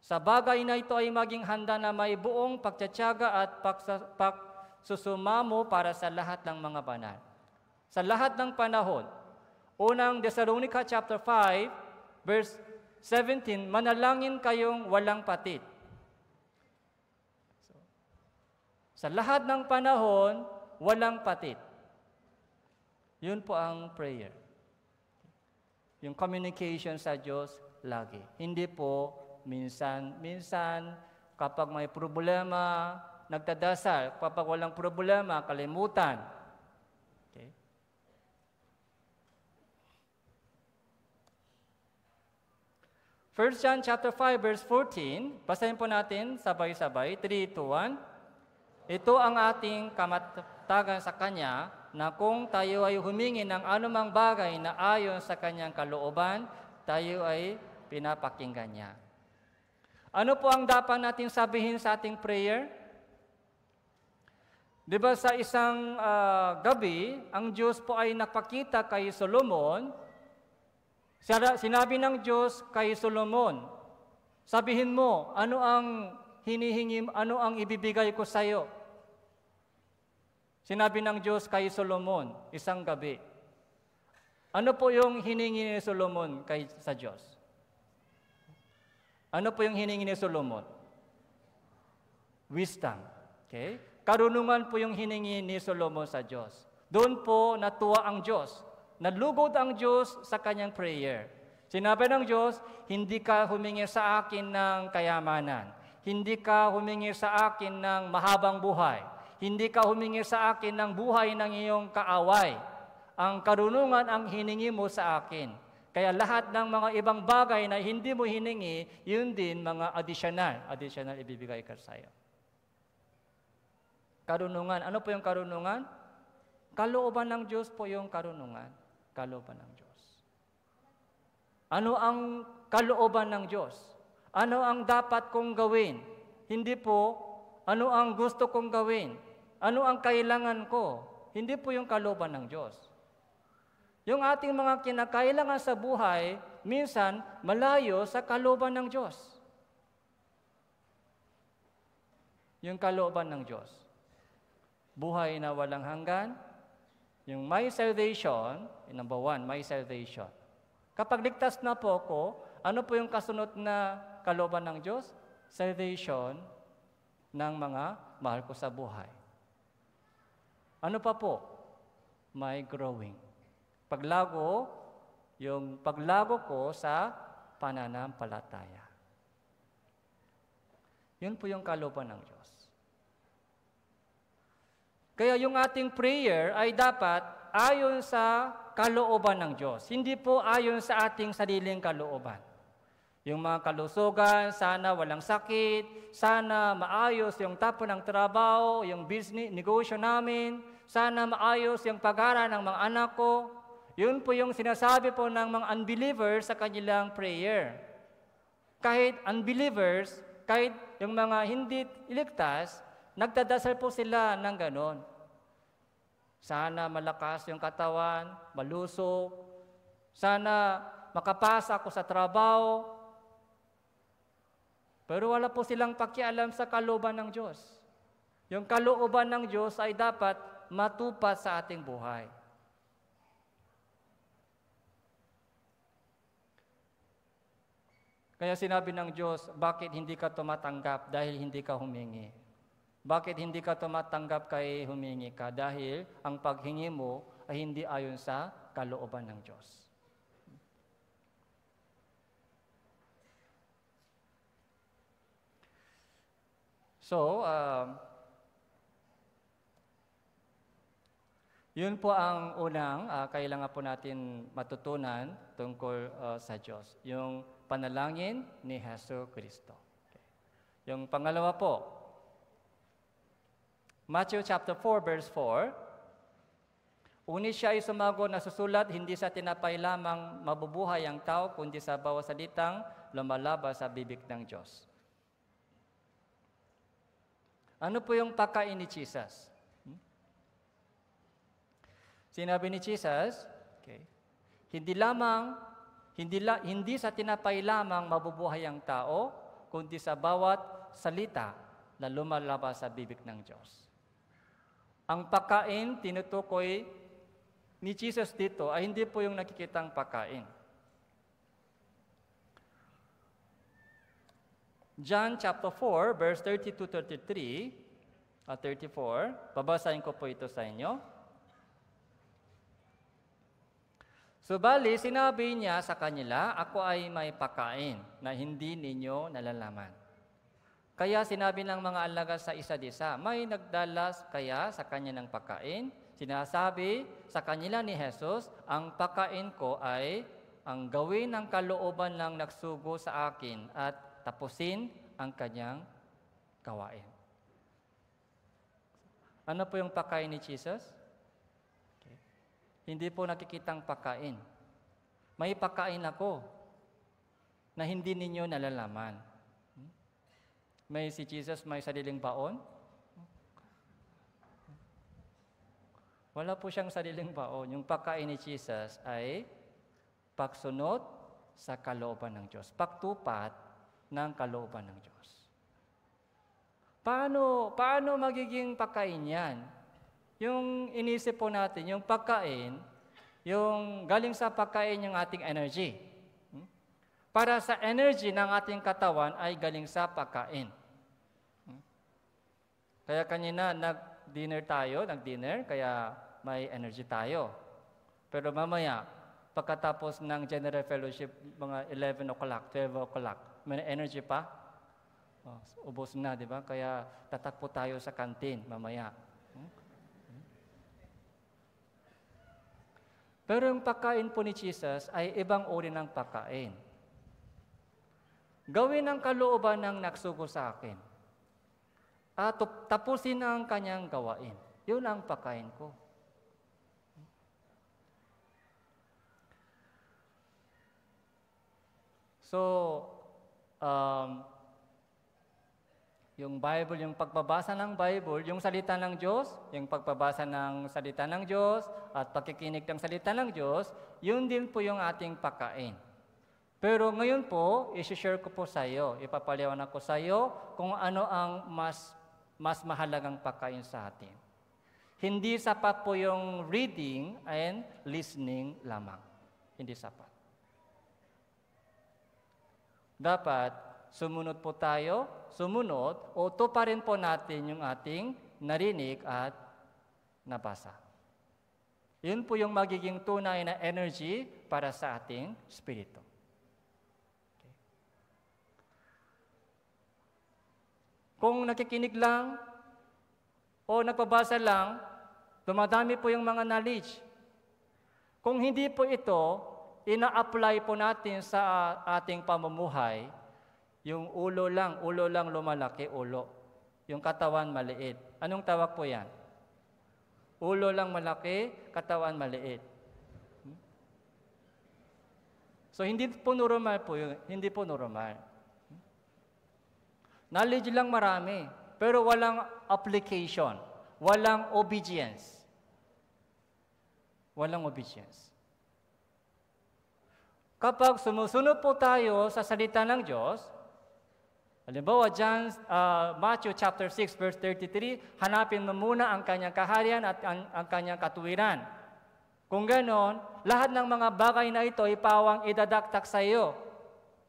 Sa bagay na ito ay maging handa na may buong pagtsatsaga at pagsusumamo para sa lahat ng mga banal. Sa lahat ng panahon. Unang Thessalonica chapter 5 verse 17, manalangin kayong walang patid. So, sa lahat ng panahon, walang patid. Yun po ang prayer. Yung communication sa Diyos, lagi. Hindi po minsan, minsan, kapag may problema, nagtadasal. Kapag walang problema, kalimutan. 1 John chapter 5 verse 14, basahin po natin sabay-sabay, 3, 2, 1. Ito ang ating kamatagan sa Kanya na kung tayo ay humingi ng anumang bagay na ayon sa Kanyang kalooban, tayo ay pinapakinggan niya. Ano po ang dapat natin sabihin sa ating prayer? Di ba sa isang uh, gabi, ang Diyos po ay nakpakita kay Solomon Sinabi ng Diyos kay Solomon, sabihin mo, ano ang hinihingi, ano ang ibibigay ko sa iyo? Sinabi ng Diyos kay Solomon, isang gabi. Ano po yung hiningi ni Solomon kay, sa Diyos? Ano po yung hiningi ni Solomon? Wisdom. Okay? Karunungan po yung hiningi ni Solomon sa Diyos. Doon po natuwa ang Diyos. Nalugod ang Diyos sa kanyang prayer. Sinabi ng Diyos, hindi ka humingi sa akin ng kayamanan. Hindi ka humingi sa akin ng mahabang buhay. Hindi ka humingi sa akin ng buhay ng iyong kaaway. Ang karunungan ang hiningi mo sa akin. Kaya lahat ng mga ibang bagay na hindi mo hiningi, yun din mga additional. Additional ibibigay ka sa iyo. Karunungan. Ano po yung karunungan? Kalooban ng Diyos po yung karunungan. Kalooban ng Diyos. Ano ang kalooban ng Diyos? Ano ang dapat kong gawin? Hindi po, ano ang gusto kong gawin? Ano ang kailangan ko? Hindi po yung kalooban ng Diyos. Yung ating mga kinakailangan sa buhay, minsan malayo sa kalooban ng Diyos. Yung kalooban ng Diyos buhay na walang hanggan. Yung my salvation, number one, my salvation. Kapag ligtas na po ako, ano po yung kasunod na kalooban ng Diyos? Salvation ng mga mahal ko sa buhay. Ano pa po? My growing. Paglago, yung paglago ko sa pananampalataya. Yun po yung kalooban ng Diyos. Kaya yung ating prayer ay dapat ayon sa kalooban ng Diyos. Hindi po ayon sa ating sariling kalooban. Yung mga kalusugan, sana walang sakit, sana maayos yung tapo ng trabaho, yung business, negosyo namin, sana maayos yung pag ng mga anak ko. Yun po yung sinasabi po ng mga unbelievers sa kanilang prayer. Kahit unbelievers, kahit yung mga hindi iligtas, nagdadasal po sila ng ganon. Sana malakas yung katawan, malusog. Sana makapasa ako sa trabaho. Pero wala po silang pakialam sa kalooban ng Diyos. Yung kalooban ng Diyos ay dapat matupad sa ating buhay. Kaya sinabi ng Diyos, bakit hindi ka tumatanggap dahil hindi ka humingi? Bakit hindi ka tumatanggap kay humingi ka? Dahil ang paghingi mo ay hindi ayon sa kalooban ng Diyos. So, uh, yun po ang unang uh, kailangan po natin matutunan tungkol uh, sa Diyos. Yung panalangin ni Heso Kristo. Okay. Yung pangalawa po, Matthew chapter 4 verse 4, Uni siya ay sumagot na susulat, hindi sa tinapay lamang mabubuhay ang tao, kundi sa bawat salitang lumalabas sa bibig ng Diyos. Ano po yung pagkain ni Jesus? Sinabi ni Jesus, okay, hindi lamang, hindi, la, hindi sa tinapay lamang mabubuhay ang tao, kundi sa bawat salita na lumalabas sa bibig ng Diyos. Ang pagkain, tinutukoy ni Jesus dito ay hindi po yung nakikitang pagkain. John chapter 4, verse 32-33, uh, 34, babasahin ko po ito sa inyo. So, sinabi niya sa kanila, ako ay may pakain na hindi ninyo nalalaman. Kaya sinabi ng mga alaga sa isa't isa, may nagdalas kaya sa kanya ng pagkain? Sinasabi sa kanila ni Jesus, ang pagkain ko ay ang gawin ng kalooban ng nagsugo sa akin at tapusin ang kanyang gawain. Ano po yung pagkain ni Jesus? Hindi po nakikitang pagkain. May pagkain ako na hindi ninyo nalalaman. May si Jesus may sariling baon? Wala po siyang sariling baon. Yung pagkain ni Jesus ay pagsunod sa kalooban ng Diyos. Pagtupat ng kalooban ng Diyos. Paano, paano magiging pagkain yan? Yung inisip po natin, yung pagkain, yung galing sa pagkain yung ating energy. Hmm? para sa energy ng ating katawan ay galing sa pagkain. Hmm? Kaya kanina nag-dinner tayo, nag-dinner, kaya may energy tayo. Pero mamaya, pagkatapos ng general fellowship, mga 11 o'clock, 12 o'clock, may energy pa? Oh, ubos na, di ba? Kaya tatakpo tayo sa kantin mamaya. Pero yung pagkain po ni Jesus ay ibang uri ng pagkain. Gawin ang kalooban ng nagsugo sa akin. At tapusin ang kanyang gawain. Yun ang pagkain ko. So, um, yung Bible, yung pagbabasa ng Bible, yung salita ng Diyos, yung pagbabasa ng salita ng Diyos, at pakikinig ng salita ng Diyos, yun din po yung ating pagkain. Pero ngayon po, isi-share ko po sa iyo, ipapaliwanag ko sa iyo kung ano ang mas, mas mahalagang pagkain sa atin. Hindi sapat po yung reading and listening lamang. Hindi sapat. Dapat sumunod po tayo, sumunod, o tuparin po natin yung ating narinig at nabasa. Yun po yung magiging tunay na energy para sa ating spirito. Okay. Kung nakikinig lang o nagpabasa lang, dumadami po yung mga knowledge. Kung hindi po ito, ina-apply po natin sa ating pamumuhay, yung ulo lang, ulo lang lumalaki, ulo. Yung katawan maliit. Anong tawag po yan? Ulo lang malaki, katawan maliit. Hmm? So hindi po normal po yun. Hindi po normal. Hmm? Knowledge lang marami, pero walang application. Walang obedience. Walang obedience. Kapag sumusunod po tayo sa salita ng Diyos, Halimbawa, John, uh, Matthew chapter 6, verse 33, hanapin mo muna ang kanyang kaharian at ang, ang kanyang katuwiran. Kung ganon, lahat ng mga bagay na ito ipawang idadaktak sa iyo.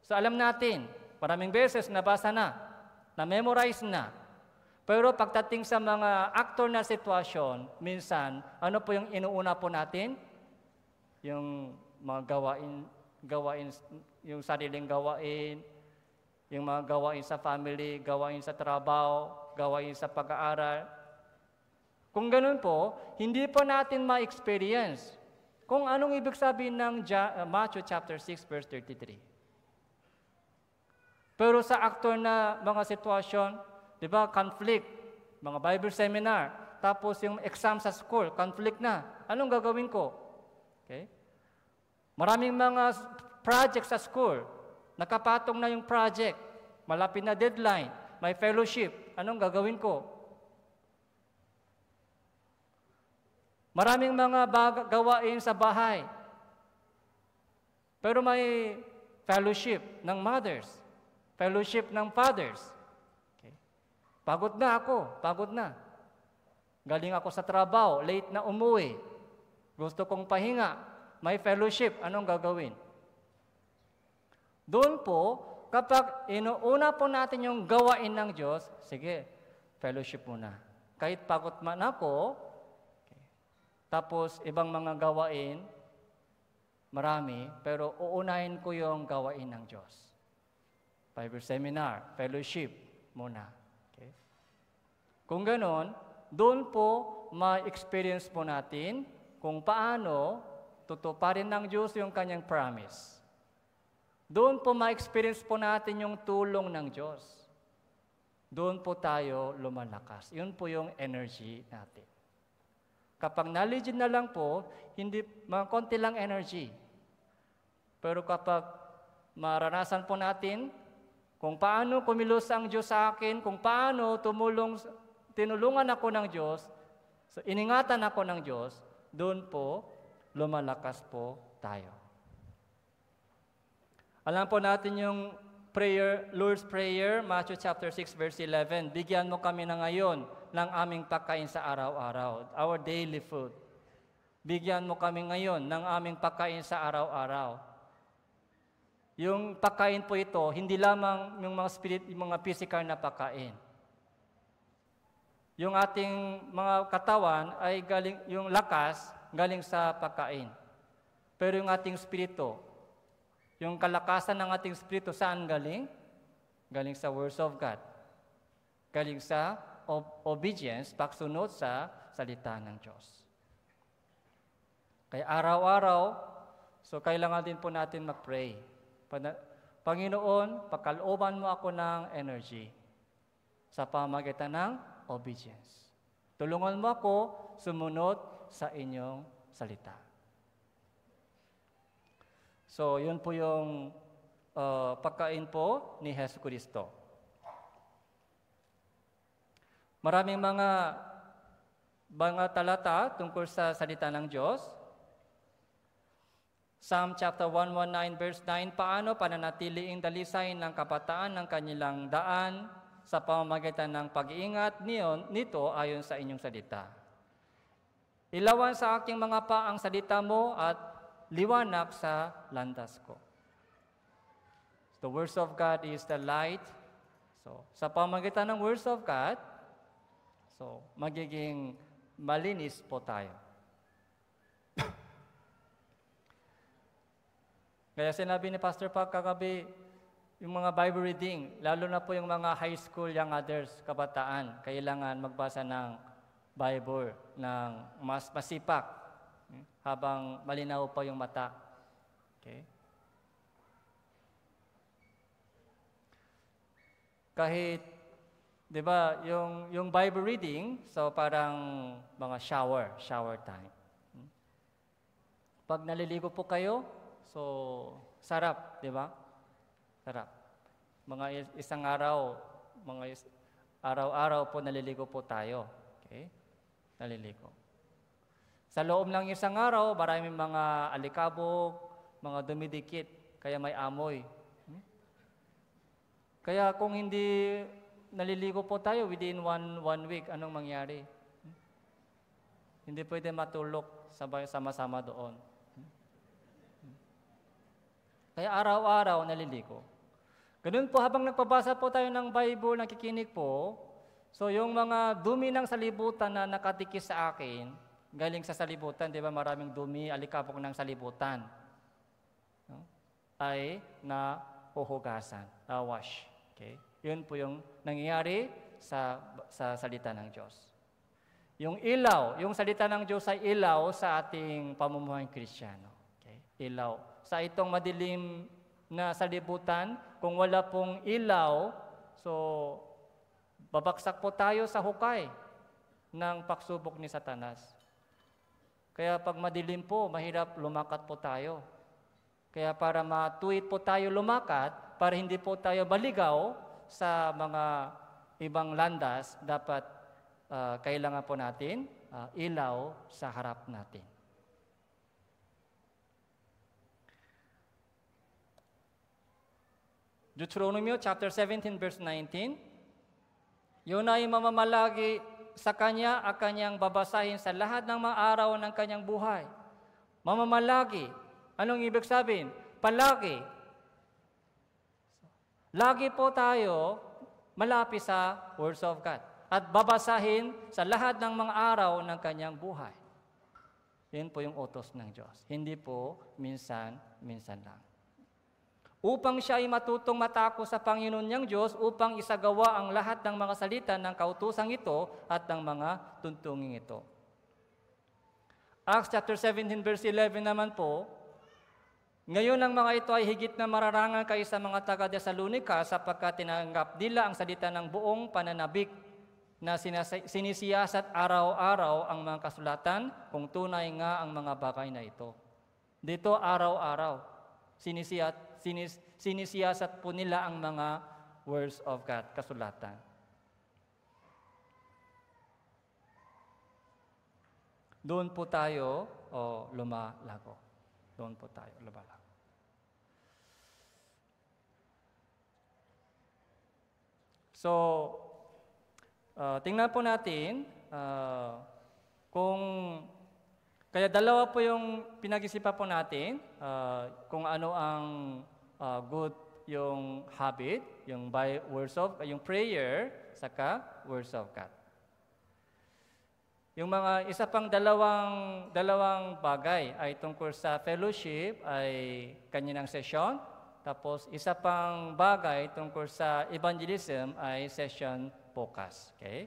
So alam natin, maraming beses nabasa na, na-memorize na. Pero pagdating sa mga actor na sitwasyon, minsan, ano po yung inuuna po natin? Yung mga gawain, gawain, yung sariling gawain, yung mga gawain sa family, gawain sa trabaho, gawain sa pag-aaral. Kung ganun po, hindi po natin ma-experience kung anong ibig sabihin ng uh, Matthew chapter 6 verse 33. Pero sa aktor na mga sitwasyon, di ba, conflict, mga Bible seminar, tapos yung exam sa school, conflict na. Anong gagawin ko? Okay? Maraming mga project sa school, Nakapatong na yung project. Malapit na deadline. May fellowship. Anong gagawin ko? Maraming mga bag- gawain sa bahay. Pero may fellowship ng mothers. Fellowship ng fathers. Okay. Pagod na ako. Pagod na. Galing ako sa trabaho. Late na umuwi. Gusto kong pahinga. May fellowship. Anong gagawin? Doon po, kapag inuuna po natin yung gawain ng Diyos, sige, fellowship muna. Kahit pagod man ako, okay. tapos ibang mga gawain, marami, pero uunahin ko yung gawain ng Diyos. Bible seminar, fellowship muna. Okay? Kung ganon, doon po ma-experience po natin kung paano tutuparin ng Diyos yung kanyang promise. Doon po ma-experience po natin yung tulong ng Diyos. Doon po tayo lumalakas. Yun po yung energy natin. Kapag knowledge na lang po, hindi, mga konti lang energy. Pero kapag maranasan po natin kung paano kumilos ang Diyos sa akin, kung paano tumulong, tinulungan ako ng Diyos, iningatan ako ng Diyos, doon po lumalakas po tayo. Alam po natin yung prayer, Lord's Prayer, Matthew chapter 6, verse 11. Bigyan mo kami na ngayon ng aming pagkain sa araw-araw, our daily food. Bigyan mo kami ngayon ng aming pagkain sa araw-araw. Yung pagkain po ito, hindi lamang yung mga spirit, yung mga physical na pagkain. Yung ating mga katawan ay galing, yung lakas galing sa pagkain. Pero yung ating spirito, yung kalakasan ng ating spirito, saan galing? Galing sa words of God. Galing sa ob- obedience, pagsunod sa salita ng Diyos. Kaya araw-araw, so kailangan din po natin mag-pray. Panginoon, pagkalooban mo ako ng energy sa pamagitan ng obedience. Tulungan mo ako sumunod sa inyong salita. So, yun po yung uh, pagkain po ni Hesus Kristo. Maraming mga mga talata tungkol sa salita ng Diyos. Psalm chapter 119 verse 9, paano pananatiliing dalisay ng kabataan ng kanilang daan sa pamamagitan ng pag-iingat niyon, nito ayon sa inyong salita. Ilawan sa aking mga pa ang salita mo at liwanag sa landas ko. The words of God is the light. So, sa pamagitan ng words of God, so, magiging malinis po tayo. Kaya sinabi ni Pastor Pag kagabi, yung mga Bible reading, lalo na po yung mga high school young adults, kabataan, kailangan magbasa ng Bible ng mas masipak habang malinaw pa yung mata. Okay? Kahit, di ba, yung, yung Bible reading, so parang mga shower, shower time. Hmm? Pag naliligo po kayo, so sarap, di ba? Sarap. Mga isang araw, mga is, araw-araw po naliligo po tayo. Okay? Naliligo. Sa loob ng isang araw, maraming mga alikabok, mga dumidikit, kaya may amoy. Hmm? Kaya kung hindi naliligo po tayo within one, one week, anong mangyari? Hmm? Hindi pwede matulog sama-sama doon. Hmm? Kaya araw-araw naliligo. Ganun po, habang nagpabasa po tayo ng Bible, nakikinig po, so yung mga dumi ng salibutan na nakadikis sa akin, galing sa salibutan, di ba maraming dumi, alikabok ng salibutan, no? ay na huhugasan, na wash. Okay? Yun po yung nangyayari sa, sa salita ng Diyos. Yung ilaw, yung salita ng Diyos ay ilaw sa ating pamumuhay kristyano. Okay? Ilaw. Sa itong madilim na salibutan, kung wala pong ilaw, so babaksak po tayo sa hukay ng pagsubok ni Satanas. Kaya pag madilim po, mahirap lumakat po tayo. Kaya para matuwid po tayo lumakat, para hindi po tayo baligaw sa mga ibang landas, dapat uh, kailangan po natin uh, ilaw sa harap natin. Deuteronomy chapter 17 verse 19. Yun ay mamamalagi sa kanya ang kanyang babasahin sa lahat ng mga araw ng kanyang buhay. Mamamalagi. Anong ibig sabihin? Palagi. Lagi po tayo malapit sa words of God at babasahin sa lahat ng mga araw ng kanyang buhay. Yan po yung utos ng Diyos. Hindi po minsan, minsan lang upang siya ay matutong matako sa Panginoon niyang Diyos upang isagawa ang lahat ng mga salita ng kautusang ito at ng mga tuntunging ito. Acts chapter 17 verse 11 naman po, ngayon ang mga ito ay higit na mararangal kaysa mga taga Thessalonica sapagkat tinanggap nila ang salita ng buong pananabik na sinisiyasat araw-araw ang mga kasulatan kung tunay nga ang mga bagay na ito. Dito araw-araw, sinisiyat sinis, sinisiyasat po nila ang mga words of God, kasulatan. Doon po tayo o lumalago. Doon po tayo lumalago. So, uh, tingnan po natin uh, kung kaya dalawa po yung pinag-isipan po natin uh, kung ano ang uh, good yung habit, yung by words of, yung prayer, saka words of God. Yung mga isa pang dalawang dalawang bagay ay tungkol sa fellowship ay kanyang session. Tapos isa pang bagay tungkol sa evangelism ay session focus. Okay?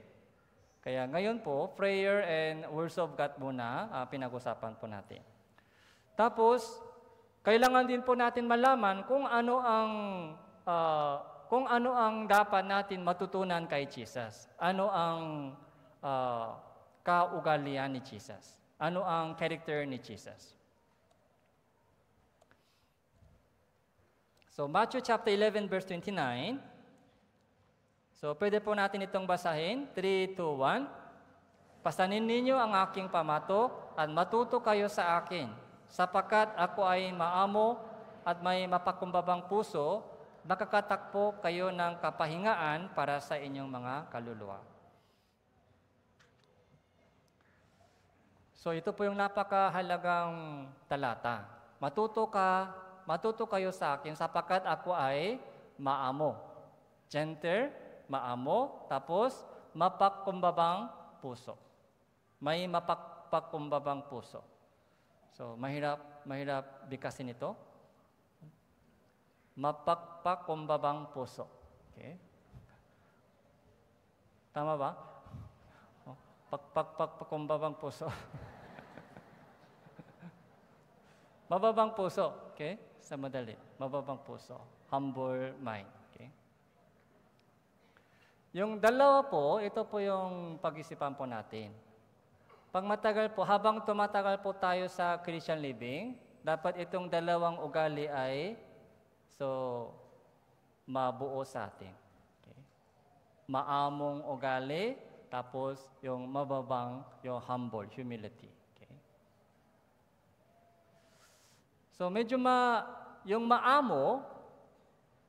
Kaya ngayon po, prayer and words of God muna uh, pinag-usapan po natin. Tapos, kailangan din po natin malaman kung ano ang uh, kung ano ang dapat natin matutunan kay Jesus. Ano ang uh, kaugalian ni Jesus? Ano ang character ni Jesus? So Matthew chapter 11 verse 29 So pwede po natin itong basahin. 3, 2, 1. Pasanin ninyo ang aking pamatok at matuto kayo sa akin, sapagkat ako ay maamo at may mapakumbabang puso, makakatakpo kayo ng kapahingaan para sa inyong mga kaluluwa. So ito po yung napakahalagang talata. Matuto ka, matuto kayo sa akin sapagkat ako ay maamo. Gentle, maamo, tapos mapakkumbabang puso. May mapakpakumbabang puso. So, mahirap, mahirap bikasin ito. Mapakpakumbabang puso. Okay? Tama ba? Oh, pakpakpakpakumbabang puso. Mababang puso. Okay? Sa madali. Mababang puso. Humble mind. Yung dalawa po, ito po yung pag-isipan po natin. Pag matagal po, habang tumatagal po tayo sa Christian living, dapat itong dalawang ugali ay so mabuo sa atin. Okay? Maamong ugali, tapos yung mababang, yung humble, humility. Okay? So medyo ma, yung maamo,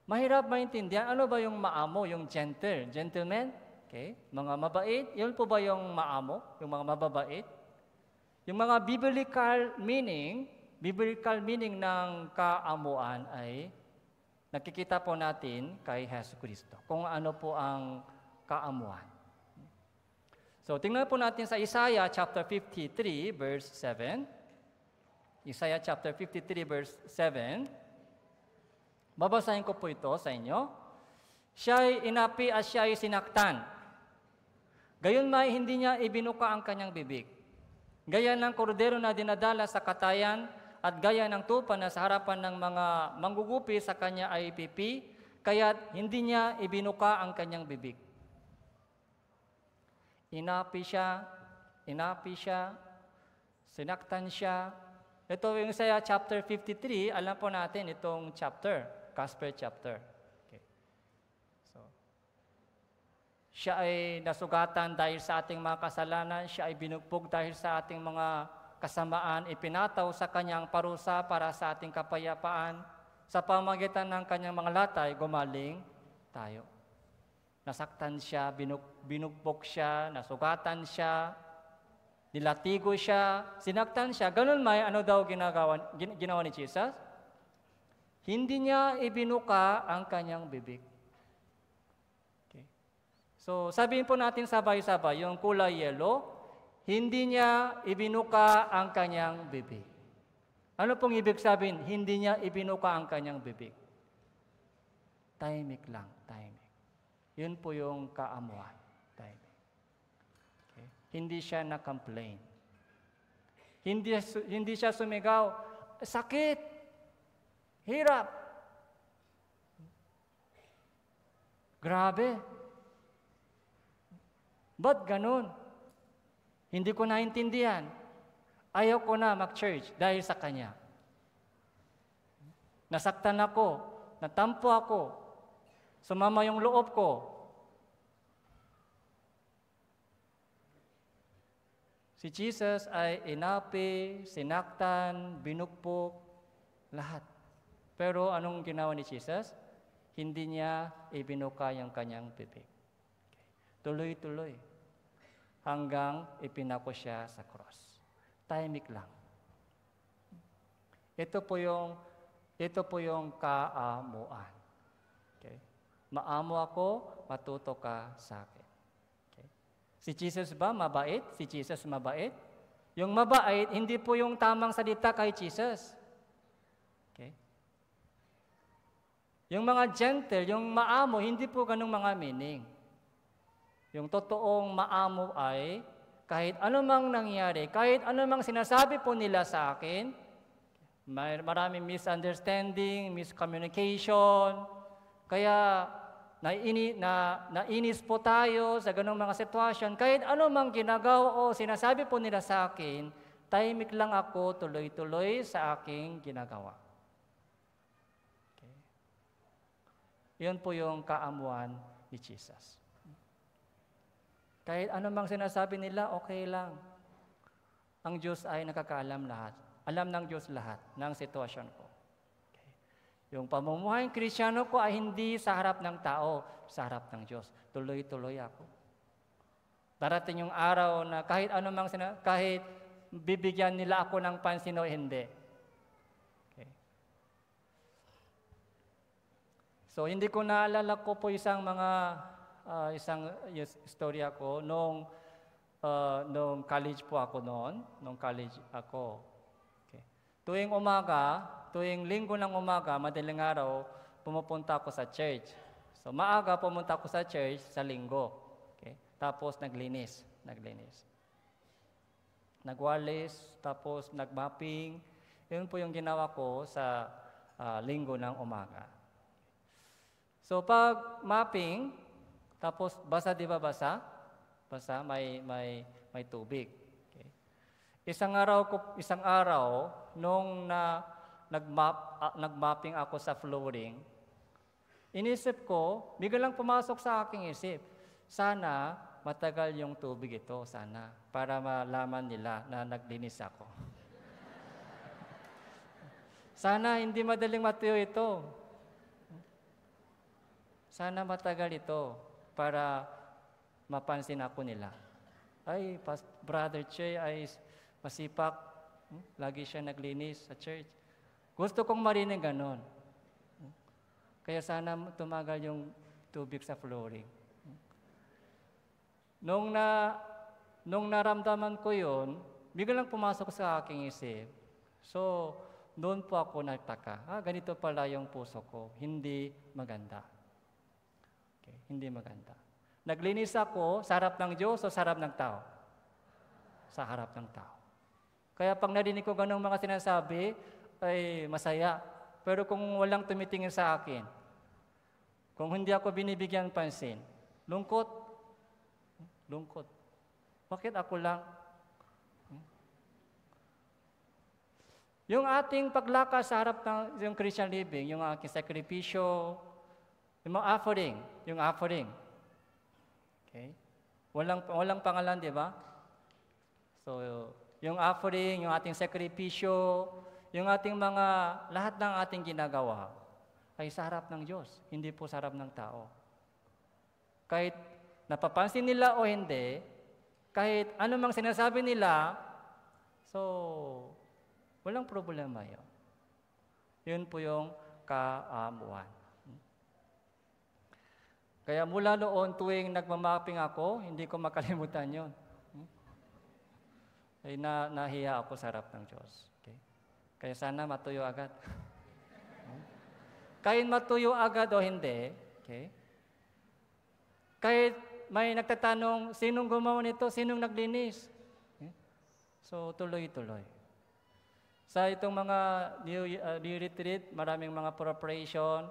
Mahirap maintindihan, ano ba yung maamo, yung gentle, gentleman? Okay? Mga mabait, yun po ba yung maamo, yung mga mababait? Yung mga biblical meaning, biblical meaning ng kaamuan ay nakikita po natin kay Hesus Kristo. Kung ano po ang kaamuan. So, tingnan po natin sa Isaiah chapter 53 verse 7. Isaiah chapter 53 verse 7. Babasahin ko po ito sa inyo. Siya'y inapi at siya'y sinaktan. Gayon may hindi niya ibinuka ang kanyang bibig. Gaya ng kordero na dinadala sa katayan at gaya ng tupa na sa harapan ng mga manggugupi sa kanya ay ipipi, kaya hindi niya ibinuka ang kanyang bibig. Inapi siya, inapi siya, sinaktan siya. Ito yung sa chapter 53, alam po natin itong chapter. Gospel chapter. Okay. So, siya ay nasugatan dahil sa ating mga kasalanan, siya ay binugbog dahil sa ating mga kasamaan, ipinataw sa kanyang parusa para sa ating kapayapaan. Sa pamagitan ng kanyang mga latay, gumaling tayo. Nasaktan siya, binug, binugbog siya, nasugatan siya, nilatigo siya, sinaktan siya. Ganun may ano daw ginagawa, ginawa ni Jesus? Hindi niya ibinuka ang kanyang bibig. So, sabihin po natin sabay-sabay, yung kulay yellow, hindi niya ibinuka ang kanyang bibig. Ano pong ibig sabihin? Hindi niya ibinuka ang kanyang bibig. Tahimik lang, tahimik. Yun po yung kaamuan. Tahimik. Okay. Hindi siya na-complain. Hindi, hindi siya sumigaw, sakit, Hirap. Grabe. Ba't ganun? Hindi ko naintindihan. Ayaw ko na mag-church dahil sa Kanya. Nasaktan ako, natampo ako, sumama yung loob ko. Si Jesus ay inapi, sinaktan, binukpok, lahat. Pero anong ginawa ni Jesus? Hindi niya ibinuka yung kanyang bibig. Tuloy-tuloy. Hanggang ipinako siya sa cross. Tahimik lang. Ito po yung Ito po yung kaamuan. Okay? Maamo ako, matuto ka sa akin. Okay? Si Jesus ba mabait? Si Jesus mabait? Yung mabait, hindi po yung tamang salita kay Jesus. Okay? Yung mga gentle, yung maamo, hindi po ganung mga meaning. Yung totoong maamo ay kahit anumang nangyari, kahit anumang sinasabi po nila sa akin, may maraming misunderstanding, miscommunication, kaya naini, na, nainis po tayo sa ganong mga sitwasyon. Kahit anumang ginagawa o sinasabi po nila sa akin, tahimik lang ako tuloy-tuloy sa aking ginagawa. Okay. Yun po yung kaamuan ni Jesus. Kahit anumang sinasabi nila, okay lang. Ang Diyos ay nakakaalam lahat. Alam ng Diyos lahat ng sitwasyon ko. Okay. Yung pamumuhay kristyano ko ay hindi sa harap ng tao, sa harap ng Diyos. Tuloy-tuloy ako. Darating yung araw na kahit anumang sina- kahit bibigyan nila ako ng pansin o hindi. Okay. So hindi ko naalala ko po isang mga uh, isang istorya ko nung uh, nung college po ako noon, nung college ako. Okay. Tuwing umaga, tuwing linggo ng umaga, madaling araw, pumupunta ako sa church. So maaga pumunta ako sa church sa linggo. Okay. Tapos naglinis, naglinis. Nagwalis, tapos nagmapping. Yun po yung ginawa ko sa uh, linggo ng umaga. So pag mapping, tapos basa di ba basa? Basa may may may tubig. Okay. Isang araw ko isang araw nung na nagmap uh, nagmapping ako sa flooring, inisip ko, biglang pumasok sa aking isip, sana matagal yung tubig ito, sana, para malaman nila na naglinis ako. sana hindi madaling matuyo ito. Sana matagal ito para mapansin ako nila. Ay, pas, Brother Che ay masipag. Hmm? Lagi siya naglinis sa church. Gusto kong marinig ganon. Hmm? Kaya sana tumagal yung tubig sa flooring. Hmm? Nung, na, nung naramdaman ko yon, biglang pumasok sa aking isip. So, doon po ako nagtaka. Ah, ganito pala yung puso ko. Hindi maganda. Okay, hindi maganda. Naglinis ako sa harap ng Diyos o sa harap ng tao? Sa harap ng tao. Kaya pag narinig ko ganong mga sinasabi, ay masaya. Pero kung walang tumitingin sa akin, kung hindi ako binibigyan pansin, lungkot. Lungkot. Bakit ako lang? Yung ating paglakas sa harap ng yung Christian living, yung aking sakripisyo, yung mga offering, yung offering. Okay? Walang, walang pangalan, di ba? So, yung offering, yung ating sakripisyo, yung ating mga, lahat ng ating ginagawa, ay sa harap ng Diyos, hindi po sa harap ng tao. Kahit napapansin nila o hindi, kahit anumang sinasabi nila, so, walang problema yun. Yun po yung kaamuan. Kaya mula noon, tuwing nagmamapping ako, hindi ko makalimutan yon. Ay na, nahiya ako sa harap ng Diyos. Okay? Kaya sana matuyo agad. Kahit matuyo agad o hindi, okay? Kahit may nagtatanong, sinong gumawa nito? Sinong naglinis? Okay? So, tuloy-tuloy. Sa itong mga new, uh, new retreat, maraming mga preparation,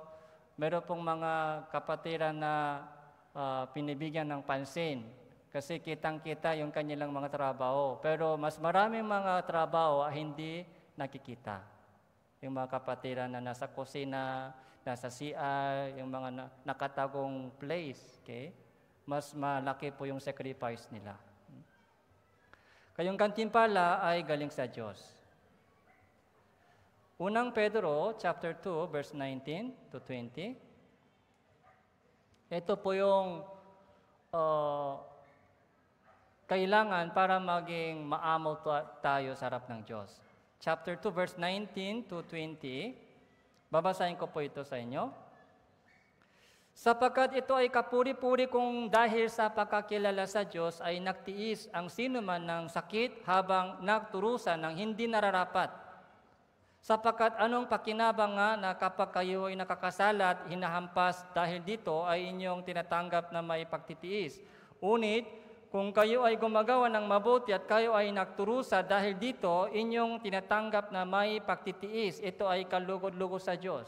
meron pong mga kapatiran na uh, pinibigyan ng pansin kasi kitang-kita yung kanilang mga trabaho. Pero mas maraming mga trabaho ah, hindi nakikita. Yung mga kapatiran na nasa kusina, nasa CR, yung mga na, nakatagong place, okay? mas malaki po yung sacrifice nila. Kayong kantimpala ay galing sa Diyos. Unang Pedro, chapter 2, verse 19 to 20. Ito po yung uh, kailangan para maging maamo tayo sa harap ng Diyos. Chapter 2, verse 19 to 20. Babasahin ko po ito sa inyo. Sapagkat ito ay kapuri-puri kung dahil sa pagkakilala sa Diyos ay nagtiis ang sino man ng sakit habang nagturusan ng hindi nararapat. Sapagkat anong pakinabang nga na kapag kayo ay nakakasala at hinahampas dahil dito ay inyong tinatanggap na may pagtitiis. Unit, kung kayo ay gumagawa ng mabuti at kayo ay nagturusa dahil dito, inyong tinatanggap na may pagtitiis. Ito ay kalugod-lugod sa Diyos.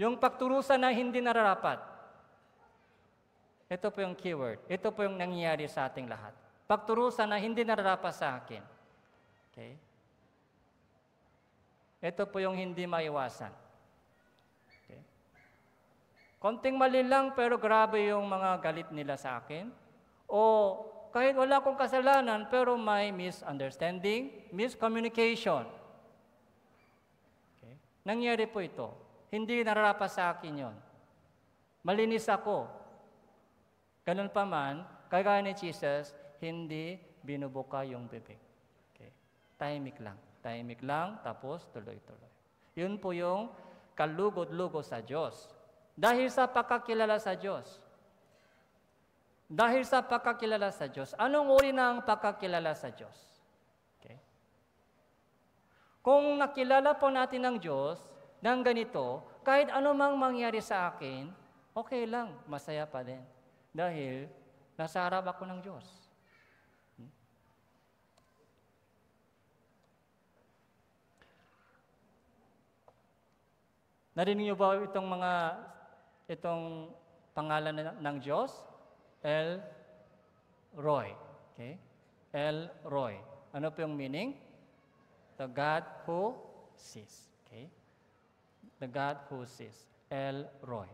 Yung pagturusa na hindi nararapat. Ito po yung keyword. Ito po yung nangyayari sa ating lahat. Pagturusa na hindi nararapat sa akin. Okay? Ito po yung hindi maiwasan. Okay? Konting mali lang pero grabe yung mga galit nila sa akin. O kahit wala akong kasalanan pero may misunderstanding, miscommunication. Okay? Nangyari po ito. Hindi nararapat sa akin yon. Malinis ako. Ganun pa man, kagaya ni Jesus, hindi binubuka yung bibig. Okay. Tahimik lang. Tahimik lang, tapos tuloy-tuloy. Yun po yung kalugod-lugod sa Diyos. Dahil sa pagkakilala sa Diyos. Dahil sa pagkakilala sa Diyos. Anong uri ng pagkakilala sa Diyos? Okay. Kung nakilala po natin ang Diyos, ng ganito, kahit ano mang mangyari sa akin, okay lang, masaya pa din. Dahil nasa harap ako ng Diyos. Hmm? Narinig niyo ba itong mga itong pangalan ng Diyos? El Roy. Okay? El Roy. Ano po yung meaning? The God who sees. Okay? the God who sees. El Roy.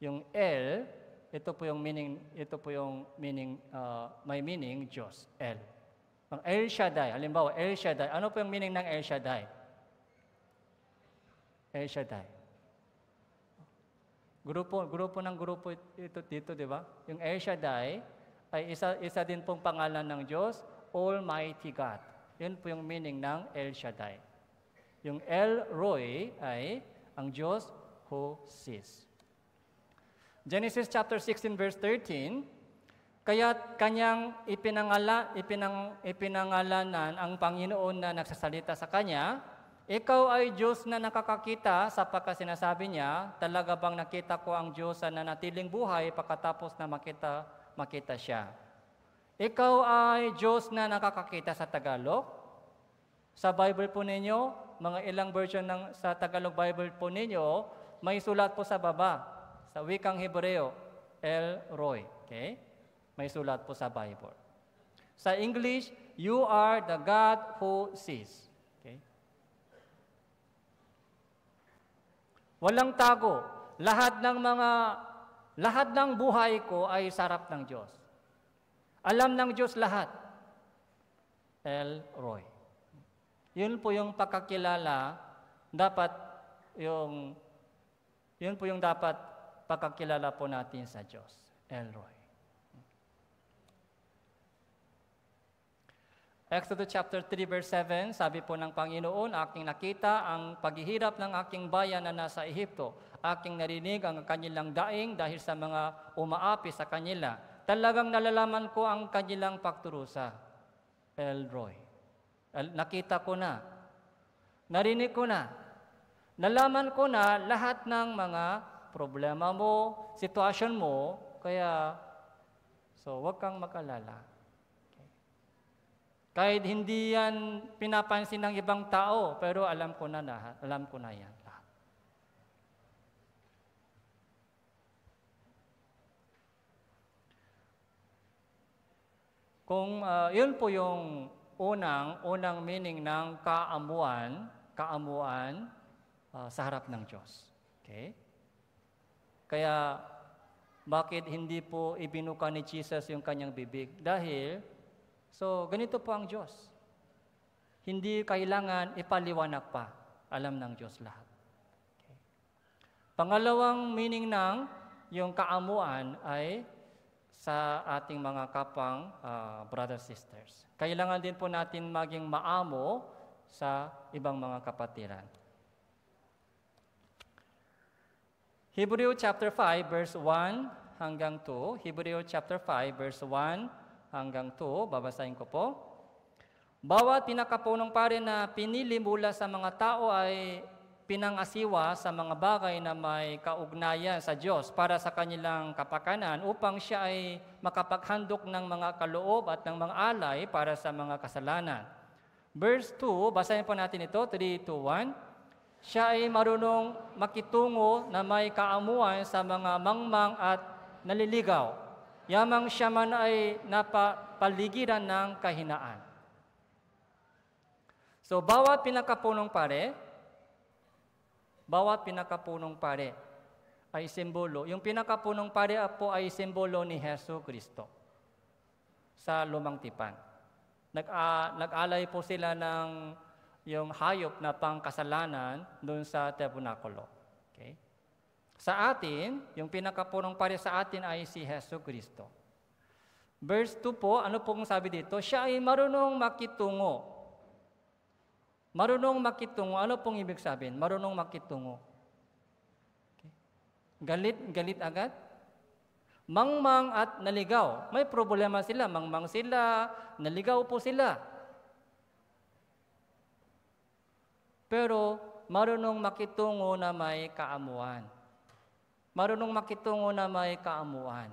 Yung El, ito po yung meaning, ito po yung meaning, uh, may meaning Diyos, El. Ang El Shaddai, halimbawa, El Shaddai, ano po yung meaning ng El Shaddai? El Shaddai. Grupo, grupo ng grupo ito dito, di ba? Yung El Shaddai ay isa, isa din pong pangalan ng Diyos, Almighty God. Yun po yung meaning ng El Shaddai. Yung El Roy ay ang Diyos who sees. Genesis chapter 16 verse 13, kaya kanyang ipinangala, ipinang, ipinangalanan ang Panginoon na nagsasalita sa kanya, ikaw ay Diyos na nakakakita sapagkat sinasabi niya, talaga bang nakita ko ang Diyos na natiling buhay pagkatapos na makita, makita siya. Ikaw ay Diyos na nakakakita sa Tagalog. Sa Bible po ninyo, mga ilang version ng, sa Tagalog Bible po ninyo, may sulat po sa baba, sa wikang Hebreo, El Roy. Okay? May sulat po sa Bible. Sa English, you are the God who sees. Okay? Walang tago. Lahat ng mga lahat ng buhay ko ay sarap ng Diyos. Alam ng Diyos lahat. El Roy. Yun po yung pagkakilala, dapat yung, yun po yung dapat pagkakilala po natin sa Diyos. Elroy. Exodus chapter 3 verse 7, sabi po ng Panginoon, aking nakita ang paghihirap ng aking bayan na nasa Ehipto. Aking narinig ang kanilang daing dahil sa mga umaapi sa kanila. Talagang nalalaman ko ang kanilang pagturusa. Elroy. Nakita ko na. Narinig ko na. Nalaman ko na lahat ng mga problema mo, sitwasyon mo, kaya, so wag kang makalala. Kahit hindi yan pinapansin ng ibang tao, pero alam ko na lahat, alam ko na yan lahat. Kung uh, yun po yung Unang, unang meaning ng kaamuan, kaamuan uh, sa harap ng Diyos. Okay? Kaya, bakit hindi po ibinuka ni Jesus yung kanyang bibig? Dahil, so, ganito po ang Diyos. Hindi kailangan ipaliwanag pa. Alam ng Diyos lahat. Okay. Pangalawang meaning ng yung kaamuan ay sa ating mga kapang uh, brothers sisters. Kailangan din po natin maging maamo sa ibang mga kapatiran. Hebrew chapter 5 verse 1 hanggang 2. Hebrew chapter 5 verse 1 hanggang 2. Babasahin ko po. Bawat pinakapunong pare na pinili mula sa mga tao ay pinangasiwa sa mga bagay na may kaugnayan sa Diyos para sa kanilang kapakanan upang siya ay makapaghandok ng mga kaloob at ng mga alay para sa mga kasalanan. Verse 2, basahin po natin ito, 3, 2, 1 siya ay marunong makitungo na may kaamuan sa mga mangmang at naliligaw. Yamang siya man ay napapaligiran ng kahinaan. So, bawat pinakapunong pare, bawat pinakapunong pare ay simbolo. Yung pinakapunong pare po ay simbolo ni Heso Kristo sa lumang tipan. Nag, uh, nag-alay po sila ng yung hayop na pangkasalanan doon sa tabernakulo. Okay? Sa atin, yung pinakapunong pare sa atin ay si Heso Kristo. Verse 2 po, ano pong sabi dito? Siya ay marunong makitungo. Marunong makitungo. Ano pong ibig sabihin? Marunong makitungo. Okay. Galit, galit agad? Mangmang at naligaw. May problema sila. Mangmang sila, naligaw po sila. Pero marunong makitungo na may kaamuan. Marunong makitungo na may kaamuan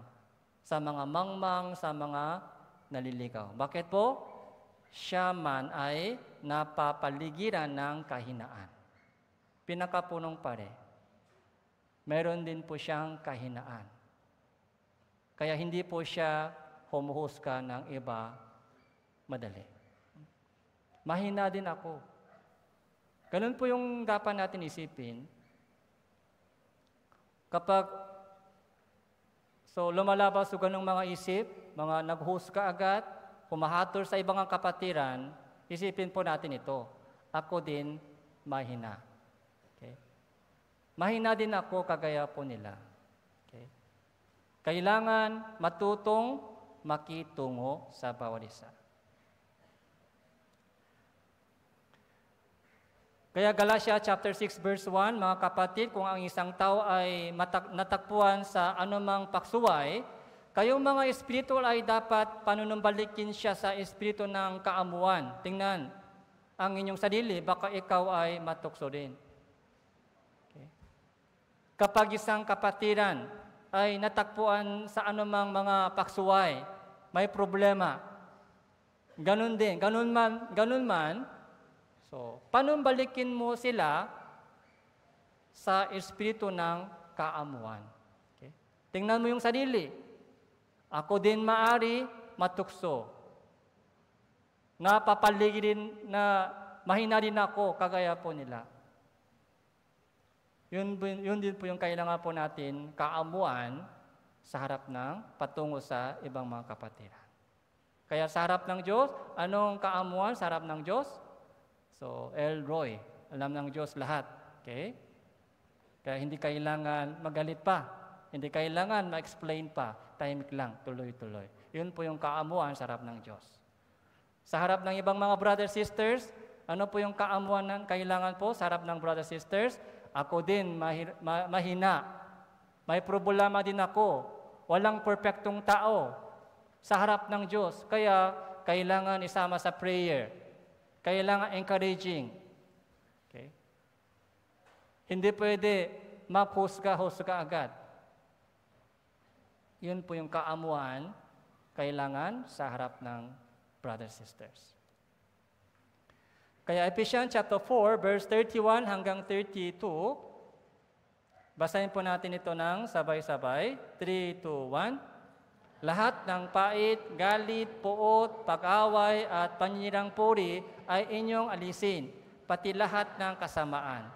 sa mga mangmang, sa mga naliligaw. Bakit po? Siya man ay napapaligiran ng kahinaan. Pinakapunong pare. Meron din po siyang kahinaan. Kaya hindi po siya humuhusga ng iba madali. Mahina din ako. Ganun po yung dapat natin isipin. Kapag so lumalabas sa ganung mga isip, mga naghusga agad, humahatol sa ibang kapatiran, isipin po natin ito. Ako din mahina. Okay? Mahina din ako kagaya po nila. Okay? Kailangan matutong makitungo sa bawat isa. Kaya Galatia chapter 6 verse 1, mga kapatid, kung ang isang tao ay matak- natakpuan sa anumang paksuway, kayong mga espiritu ay dapat panunumbalikin siya sa espiritu ng kaamuan. Tingnan, ang inyong sarili, baka ikaw ay matukso din. Okay. Kapag isang kapatiran ay natakpuan sa anumang mga paksuway, may problema. Ganun din, ganun man, ganun man, So, panumbalikin mo sila sa espiritu ng kaamuan. Okay? Tingnan mo yung sarili. Ako din maari matukso. Napapaligid na mahina din ako, kagaya po nila. Yun, yun din po yung kailangan po natin, kaamuan sa harap ng patungo sa ibang mga kapatiran. Kaya sa harap ng Diyos, anong kaamuan sa harap ng Diyos? So, El Roy, alam ng Diyos lahat. Okay? Kaya hindi kailangan magalit pa. Hindi kailangan ma-explain pa. Tahimik lang, tuloy-tuloy. Yun po yung kaamuan sa harap ng Diyos. Sa harap ng ibang mga brothers sisters, ano po yung kaamuan ng kailangan po sa harap ng brothers sisters? Ako din, mahina. May problema din ako. Walang perfectong tao sa harap ng Diyos. Kaya, kailangan isama sa prayer kailangan encouraging. Okay? Hindi pwede maphusga-husga agad. Yun po yung kaamuan kailangan sa harap ng brothers sisters. Kaya Ephesians chapter 4 verse 31 hanggang 32 Basahin po natin ito ng sabay-sabay. 3, 2, 1. Lahat ng pait, galit, puot, pag-away at panirang puri ay inyong alisin, pati lahat ng kasamaan.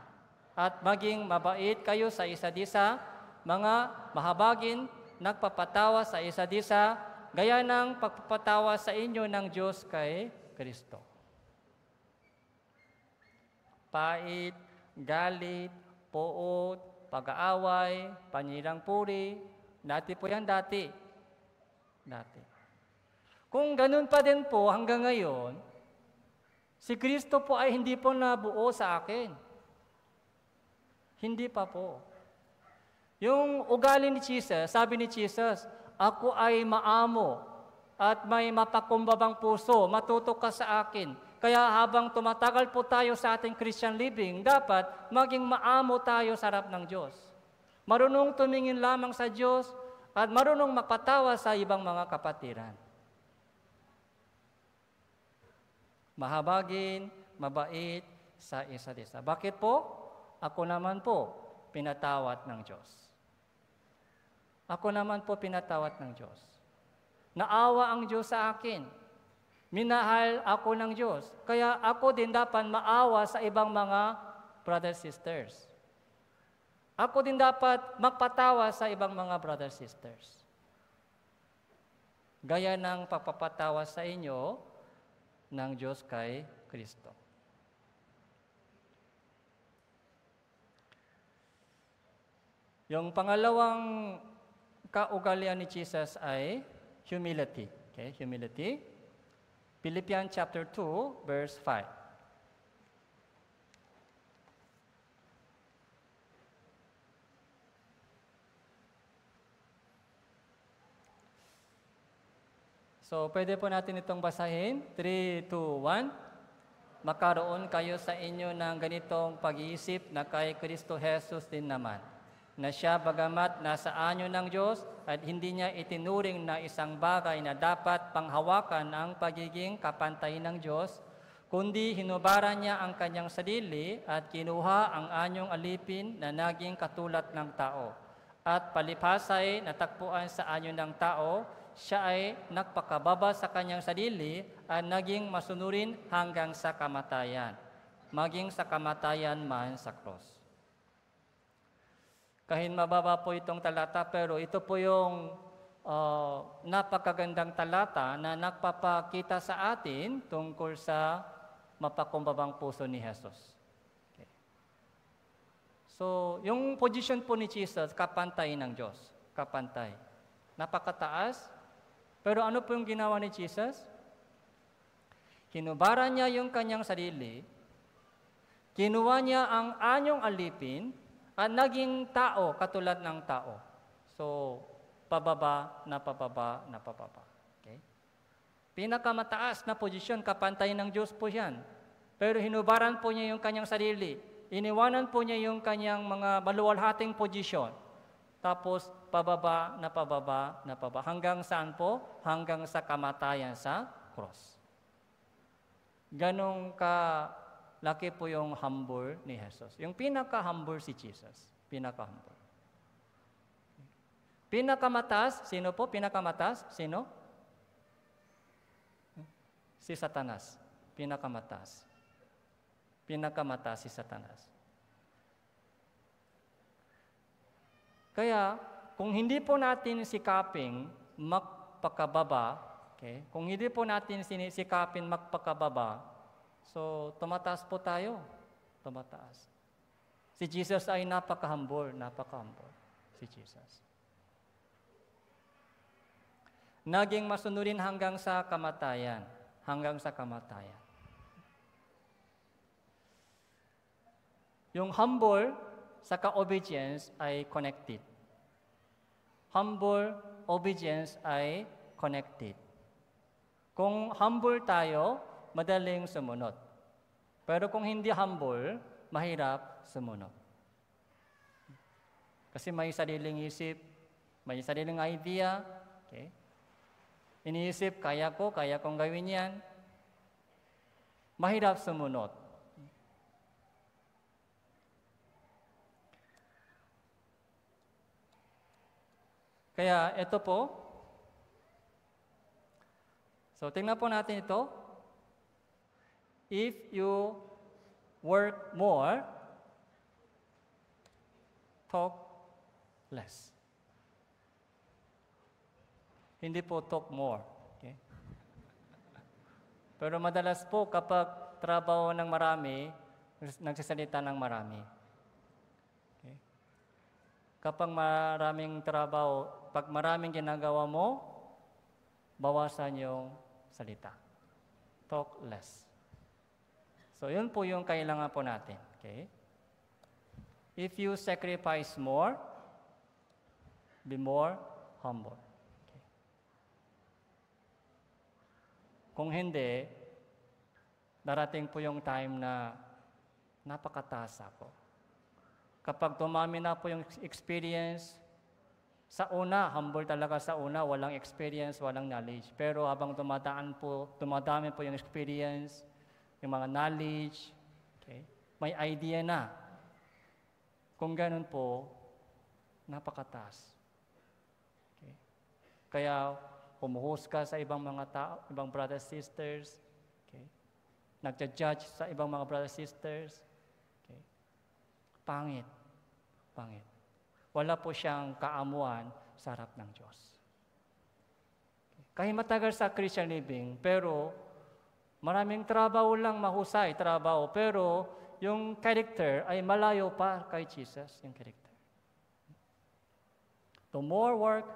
At maging mabait kayo sa isa't isa, mga mahabagin, nagpapatawa sa isa't isa, gaya ng pagpapatawa sa inyo ng Diyos kay Kristo. Pait, galit, puot, pag-aaway, panirang puri, dati po yan dati dati. Kung ganun pa din po hanggang ngayon, Si Kristo po ay hindi po nabuo sa akin. Hindi pa po. Yung ugali ni Jesus, sabi ni Jesus, ako ay maamo at may mapakumbabang puso, matuto ka sa akin. Kaya habang tumatagal po tayo sa ating Christian living, dapat maging maamo tayo sa harap ng Diyos. Marunong tumingin lamang sa Diyos at marunong mapatawa sa ibang mga kapatiran. Mahabagin, mabait sa isa't isa. Bakit po? Ako naman po, pinatawat ng Diyos. Ako naman po pinatawat ng Diyos. Naawa ang Diyos sa akin. Minahal ako ng Diyos. Kaya ako din dapat maawa sa ibang mga brothers sisters. Ako din dapat magpatawa sa ibang mga brothers sisters. Gaya ng pagpapatawa sa inyo ng Diyos kay Kristo. Yung pangalawang kaugalian ni Jesus ay humility. Okay, humility. Philippians chapter 2, verse 5. So, pwede po natin itong basahin. 3, 2, 1. Makaroon kayo sa inyo ng ganitong pag-iisip na kay Kristo Jesus din naman na siya bagamat nasa anyo ng Diyos at hindi niya itinuring na isang bagay na dapat panghawakan ang pagiging kapantay ng Diyos, kundi hinubaran niya ang kanyang sarili at kinuha ang anyong alipin na naging katulad ng tao. At palipasay natakpuan sa anyo ng tao, siya ay nagpakababa sa kanyang sarili at naging masunurin hanggang sa kamatayan, maging sa kamatayan man sa cross. Kahit mababa po itong talata, pero ito po yung uh, napakagandang talata na nagpapakita sa atin tungkol sa mapakumbabang puso ni Jesus. Okay. So, yung position po ni Jesus, kapantay ng Diyos. Kapantay. Napakataas. Pero ano po yung ginawa ni Jesus? Kinubara niya yung kanyang sarili, kinuha niya ang anyong alipin, at naging tao katulad ng tao. So, pababa na pababa na pababa. Okay? Pinakamataas na posisyon, kapantay ng Diyos po yan. Pero hinubaran po niya yung kanyang sarili. Iniwanan po niya yung kanyang mga maluwalhating posisyon. Tapos, pababa na pababa na pababa. Hanggang saan po? Hanggang sa kamatayan sa cross. Ganong ka laki po yung humble ni Jesus. Yung pinaka-humble si Jesus. Pinaka-humble. Pinakamatas, sino po? Pinakamatas, sino? Si Satanas. Pinakamatas. Pinakamatas si Satanas. Kaya, kung hindi po natin sikaping magpakababa, okay, kung hindi po natin sikapin magpakababa, So, tumataas po tayo. Tumataas. Si Jesus ay napaka-humble, napaka-humble. Si Jesus. Naging masunurin hanggang sa kamatayan. Hanggang sa kamatayan. Yung humble sa ka-obedience ay connected. Humble obedience ay connected. Kung humble tayo, madaling sumunod. Pero kung hindi humble, mahirap sumunod. Kasi may sariling isip, may sariling idea, okay? Iniisip, kaya ko, kaya kong gawin yan. Mahirap sumunod. Kaya ito po, so tingnan po natin ito, if you work more, talk less. Hindi po talk more. Okay? Pero madalas po kapag trabaho ng marami, nagsasalita ng marami. Okay? Kapag maraming trabaho, pag maraming ginagawa mo, bawasan yung salita. Talk less. So, yun po yung kailangan po natin. Okay? If you sacrifice more, be more humble. Okay. Kung hindi, darating po yung time na napakataas ako. Kapag tumami na po yung experience, sa una, humble talaga sa una, walang experience, walang knowledge. Pero habang dumadaan po, dumadami po yung experience, yung mga knowledge, okay, may idea na. Kung ganun po, napakataas. Okay. Kaya, humuhusga sa ibang mga tao, ibang brothers sisters, okay. nagja-judge sa ibang mga brothers sisters, okay. pangit, pangit. Wala po siyang kaamuan sa harap ng Diyos. Kahit matagal sa Christian living, pero Maraming trabaho lang mahusay, trabaho. Pero yung character ay malayo pa kay Jesus, yung character. To more work,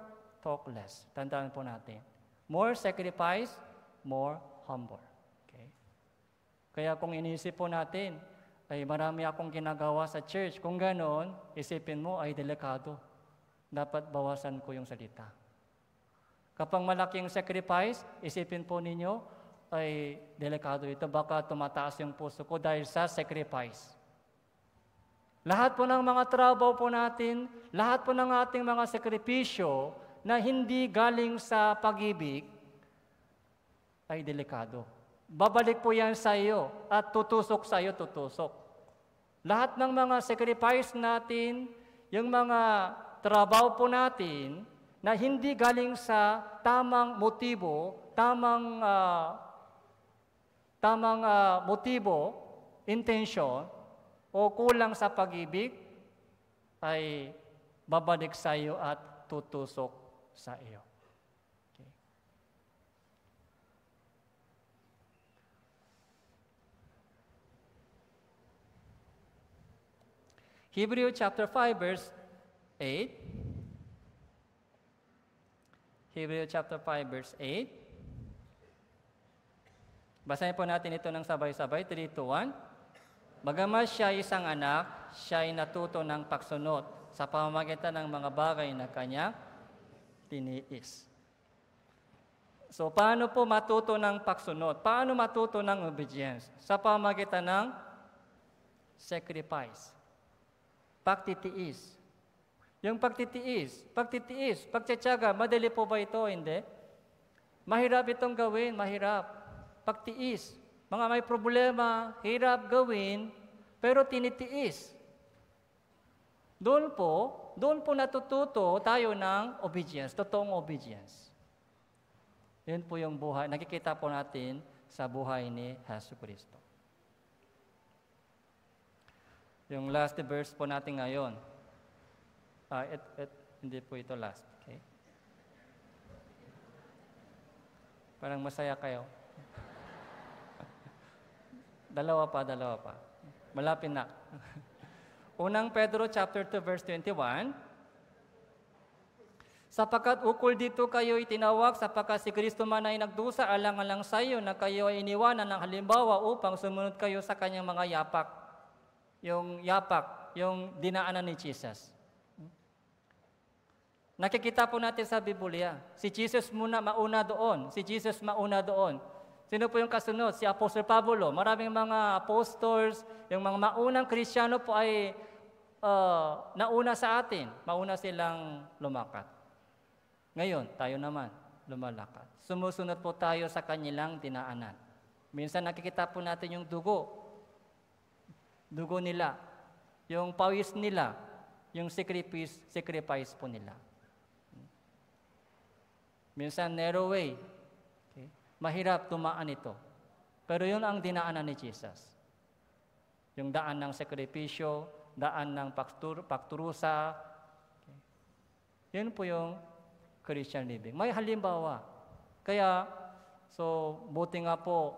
talk less. Tandaan po natin. More sacrifice, more humble. Okay? Kaya kung inisip po natin, ay marami akong ginagawa sa church. Kung ganon, isipin mo ay delikado. Dapat bawasan ko yung salita. Kapag malaking sacrifice, isipin po ninyo, ay delikado ito. Baka tumataas yung puso ko dahil sa sacrifice. Lahat po ng mga trabaho po natin, lahat po ng ating mga sakripisyo na hindi galing sa pag-ibig, ay delikado. Babalik po yan sa iyo at tutusok sa iyo, tutusok. Lahat ng mga sacrifice natin, yung mga trabaho po natin, na hindi galing sa tamang motibo, tamang uh, tamang uh, motibo, intention, o kulang sa pag-ibig, ay babalik sa iyo at tutusok sa iyo. Okay. Hebrew chapter 5 verse 8. Hebrew chapter 5 verse 8. Basahin po natin ito ng sabay-sabay. 3, 2, 1. Bagamat siya isang anak, siya ay natuto ng pagsunod sa pamamagitan ng mga bagay na kanya tiniis. So, paano po matuto ng pagsunod? Paano matuto ng obedience? Sa pamamagitan ng sacrifice. Pagtitiis. Yung pagtitiis, pagtitiis, pagtsatsaga, madali po ba ito? Hindi. Mahirap itong gawin, mahirap pagtiis. Mga may problema, hirap gawin, pero tinitiis. Doon po, doon po natututo tayo ng obedience, totoong obedience. Yun po yung buhay, nakikita po natin sa buhay ni Yesu Cristo. Yung last verse po natin ngayon. Uh, it, it, hindi po ito last. Okay? Parang masaya kayo. Dalawa pa, dalawa pa. Malapit na. Unang Pedro chapter 2 verse 21. Sapagkat ukol dito kayo itinawag sapagkat si Kristo man ay nagdusa alang-alang sa iyo na kayo ay iniwanan ng halimbawa upang sumunod kayo sa kanyang mga yapak. Yung yapak, yung dinaanan ni Jesus. Nakikita po natin sa Biblia, si Jesus muna mauna doon, si Jesus mauna doon. Sino po yung kasunod? Si Apostle Pablo. Maraming mga apostles, yung mga maunang kristyano po ay uh, nauna sa atin. Mauna silang lumakat. Ngayon, tayo naman, lumalakad. Sumusunod po tayo sa kanilang dinaanan. Minsan nakikita po natin yung dugo. Dugo nila. Yung pawis nila. Yung sacrifice, sacrifice po nila. Minsan narrow way, mahirap tumaan ito. Pero yun ang dinaanan ni Jesus. Yung daan ng sekripisyo, daan ng paktur, pakturusa. Okay. Yun po yung Christian living. May halimbawa. Kaya, so, buti nga po,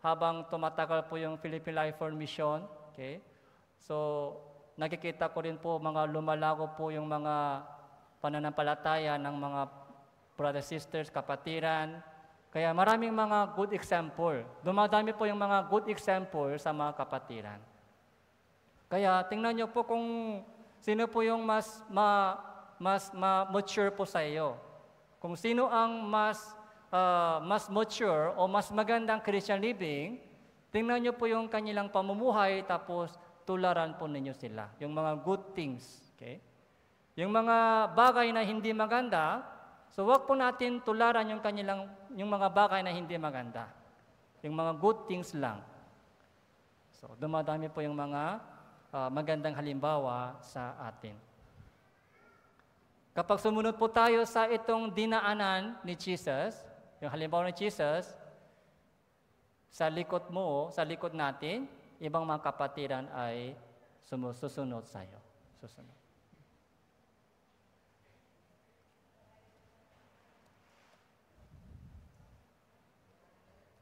habang tumatagal po yung Philippine Life for Mission, okay, so, nakikita ko rin po mga lumalago po yung mga pananampalataya ng mga brothers, sisters, kapatiran, Kaya maraming mga good example. Dumadami po yung mga good example sa mga kapatiran. Kaya tingnan niyo po kung sino po yung mas ma, mas ma mature po sa iyo. Kung sino ang mas uh, mas mature o mas magandang Christian living, tingnan niyo po yung kanilang pamumuhay tapos tularan po ninyo sila. Yung mga good things. Okay? Yung mga bagay na hindi maganda, so wag po natin tularan yung kanilang yung mga bagay na hindi maganda. Yung mga good things lang. So dumadami po yung mga uh, magandang halimbawa sa atin. Kapag sumunod po tayo sa itong dinaanan ni Jesus, yung halimbawa ni Jesus, sa likod mo, sa likod natin, ibang mga kapatiran ay sumusunod sa iyo. Susunod.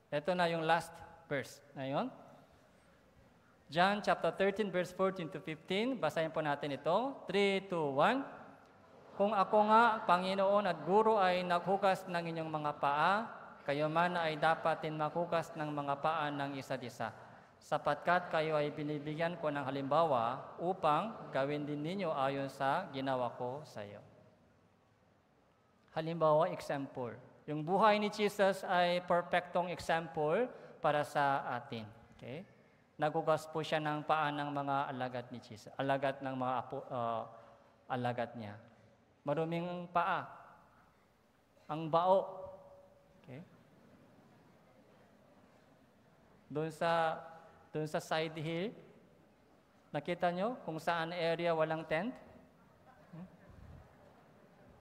Ito na yung last verse. Ngayon, John chapter 13 verse 14 to 15. Basahin po natin ito. 3, 2, 1. Kung ako nga, Panginoon at Guro ay naghugas ng inyong mga paa, kayo man ay dapatin maghugas ng mga paa ng isa't isa. Sapatkat kayo ay binibigyan ko ng halimbawa upang gawin din ninyo ayon sa ginawa ko sa iyo. Halimbawa, example. Yung buhay ni Jesus ay perfectong example para sa atin. Okay? nagugas po siya ng paa ng mga alagad ni Jesus, alagad ng mga apo, uh, alagad niya. Maruming paa. Ang bao. Okay? Doon sa doon sa side hill, nakita nyo kung saan area walang tent?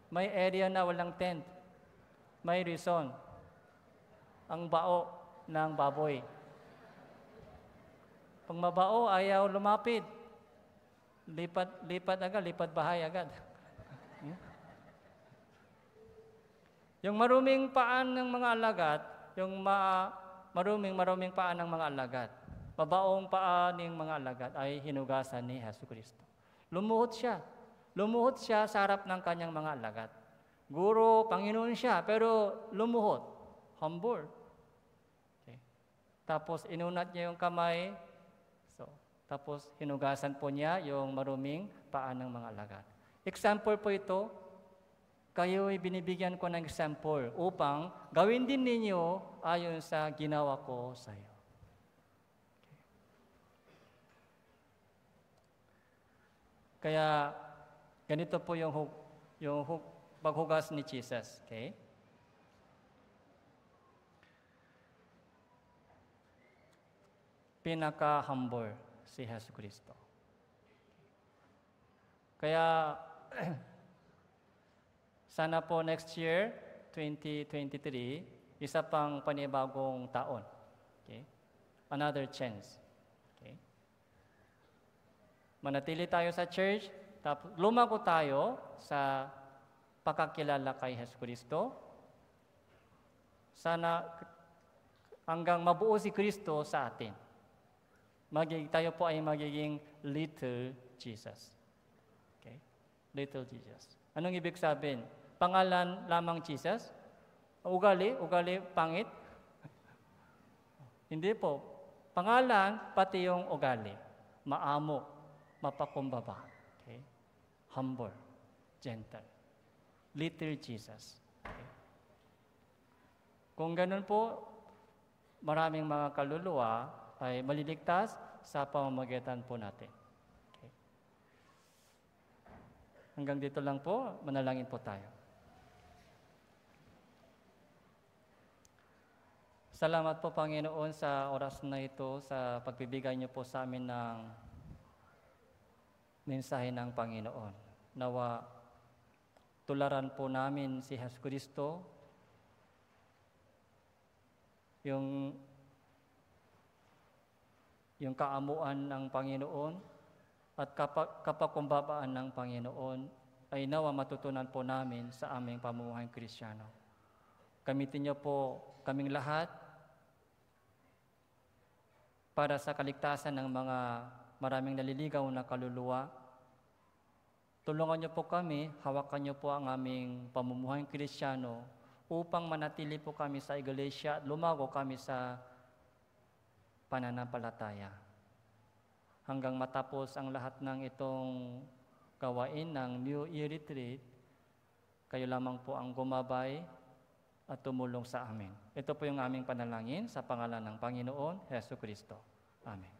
May area na walang tent. May reason. Ang bao ng baboy. Pag mabao, ayaw lumapit. Lipat, lipat agad, lipat bahay agad. Yung maruming paan ng mga alagat, yung ma, maruming maruming paan ng mga alagat, mabaong paan ng mga alagat ay hinugasan ni Hesus Kristo. Lumuhot siya. Lumuhot siya sa harap ng kanyang mga alagat. Guro, Panginoon siya, pero lumuhot. Humble. Okay. Tapos inunat niya yung kamay, tapos hinugasan po niya yung maruming paa ng mga alagad. Example po ito, kayo ay binibigyan ko ng example upang gawin din ninyo ayon sa ginawa ko sa iyo. Kaya ganito po yung yung paghugas ni Jesus, okay? Pinaka-humble si Hesus Kristo. Kaya, sana po next year, 2023, isa pang panibagong taon. Okay? Another chance. Okay? Manatili tayo sa church, tapos lumago tayo sa pagkakilala kay Hesus Kristo. Sana hanggang mabuo si Kristo sa atin magiging, tayo po ay magiging little Jesus. Okay? Little Jesus. Anong ibig sabihin? Pangalan lamang Jesus? Ugali? Ugali pangit? Hindi po. Pangalan, pati yung ugali. Maamo, mapakumbaba. Okay? Humble, gentle. Little Jesus. Okay? Kung ganun po, maraming mga kaluluwa ay maliligtas sa pamamagitan po natin. Okay. Hanggang dito lang po, manalangin po tayo. Salamat po Panginoon sa oras na ito, sa pagbibigay niyo po sa amin ng mensahe ng Panginoon. Nawa tularan po namin si Jesus Kristo, yung yung kaamuan ng Panginoon at kapakumbabaan ng Panginoon ay nawa matutunan po namin sa aming pamumuhay kristyano. Gamitin niyo po kaming lahat para sa kaligtasan ng mga maraming naliligaw na kaluluwa. Tulungan niyo po kami, hawakan niyo po ang aming pamumuhay kristyano upang manatili po kami sa iglesia at lumago kami sa pananampalataya. Hanggang matapos ang lahat ng itong gawain ng New Year Retreat, kayo lamang po ang gumabay at tumulong sa amin. Ito po yung aming panalangin sa pangalan ng Panginoon, Heso Kristo. Amen.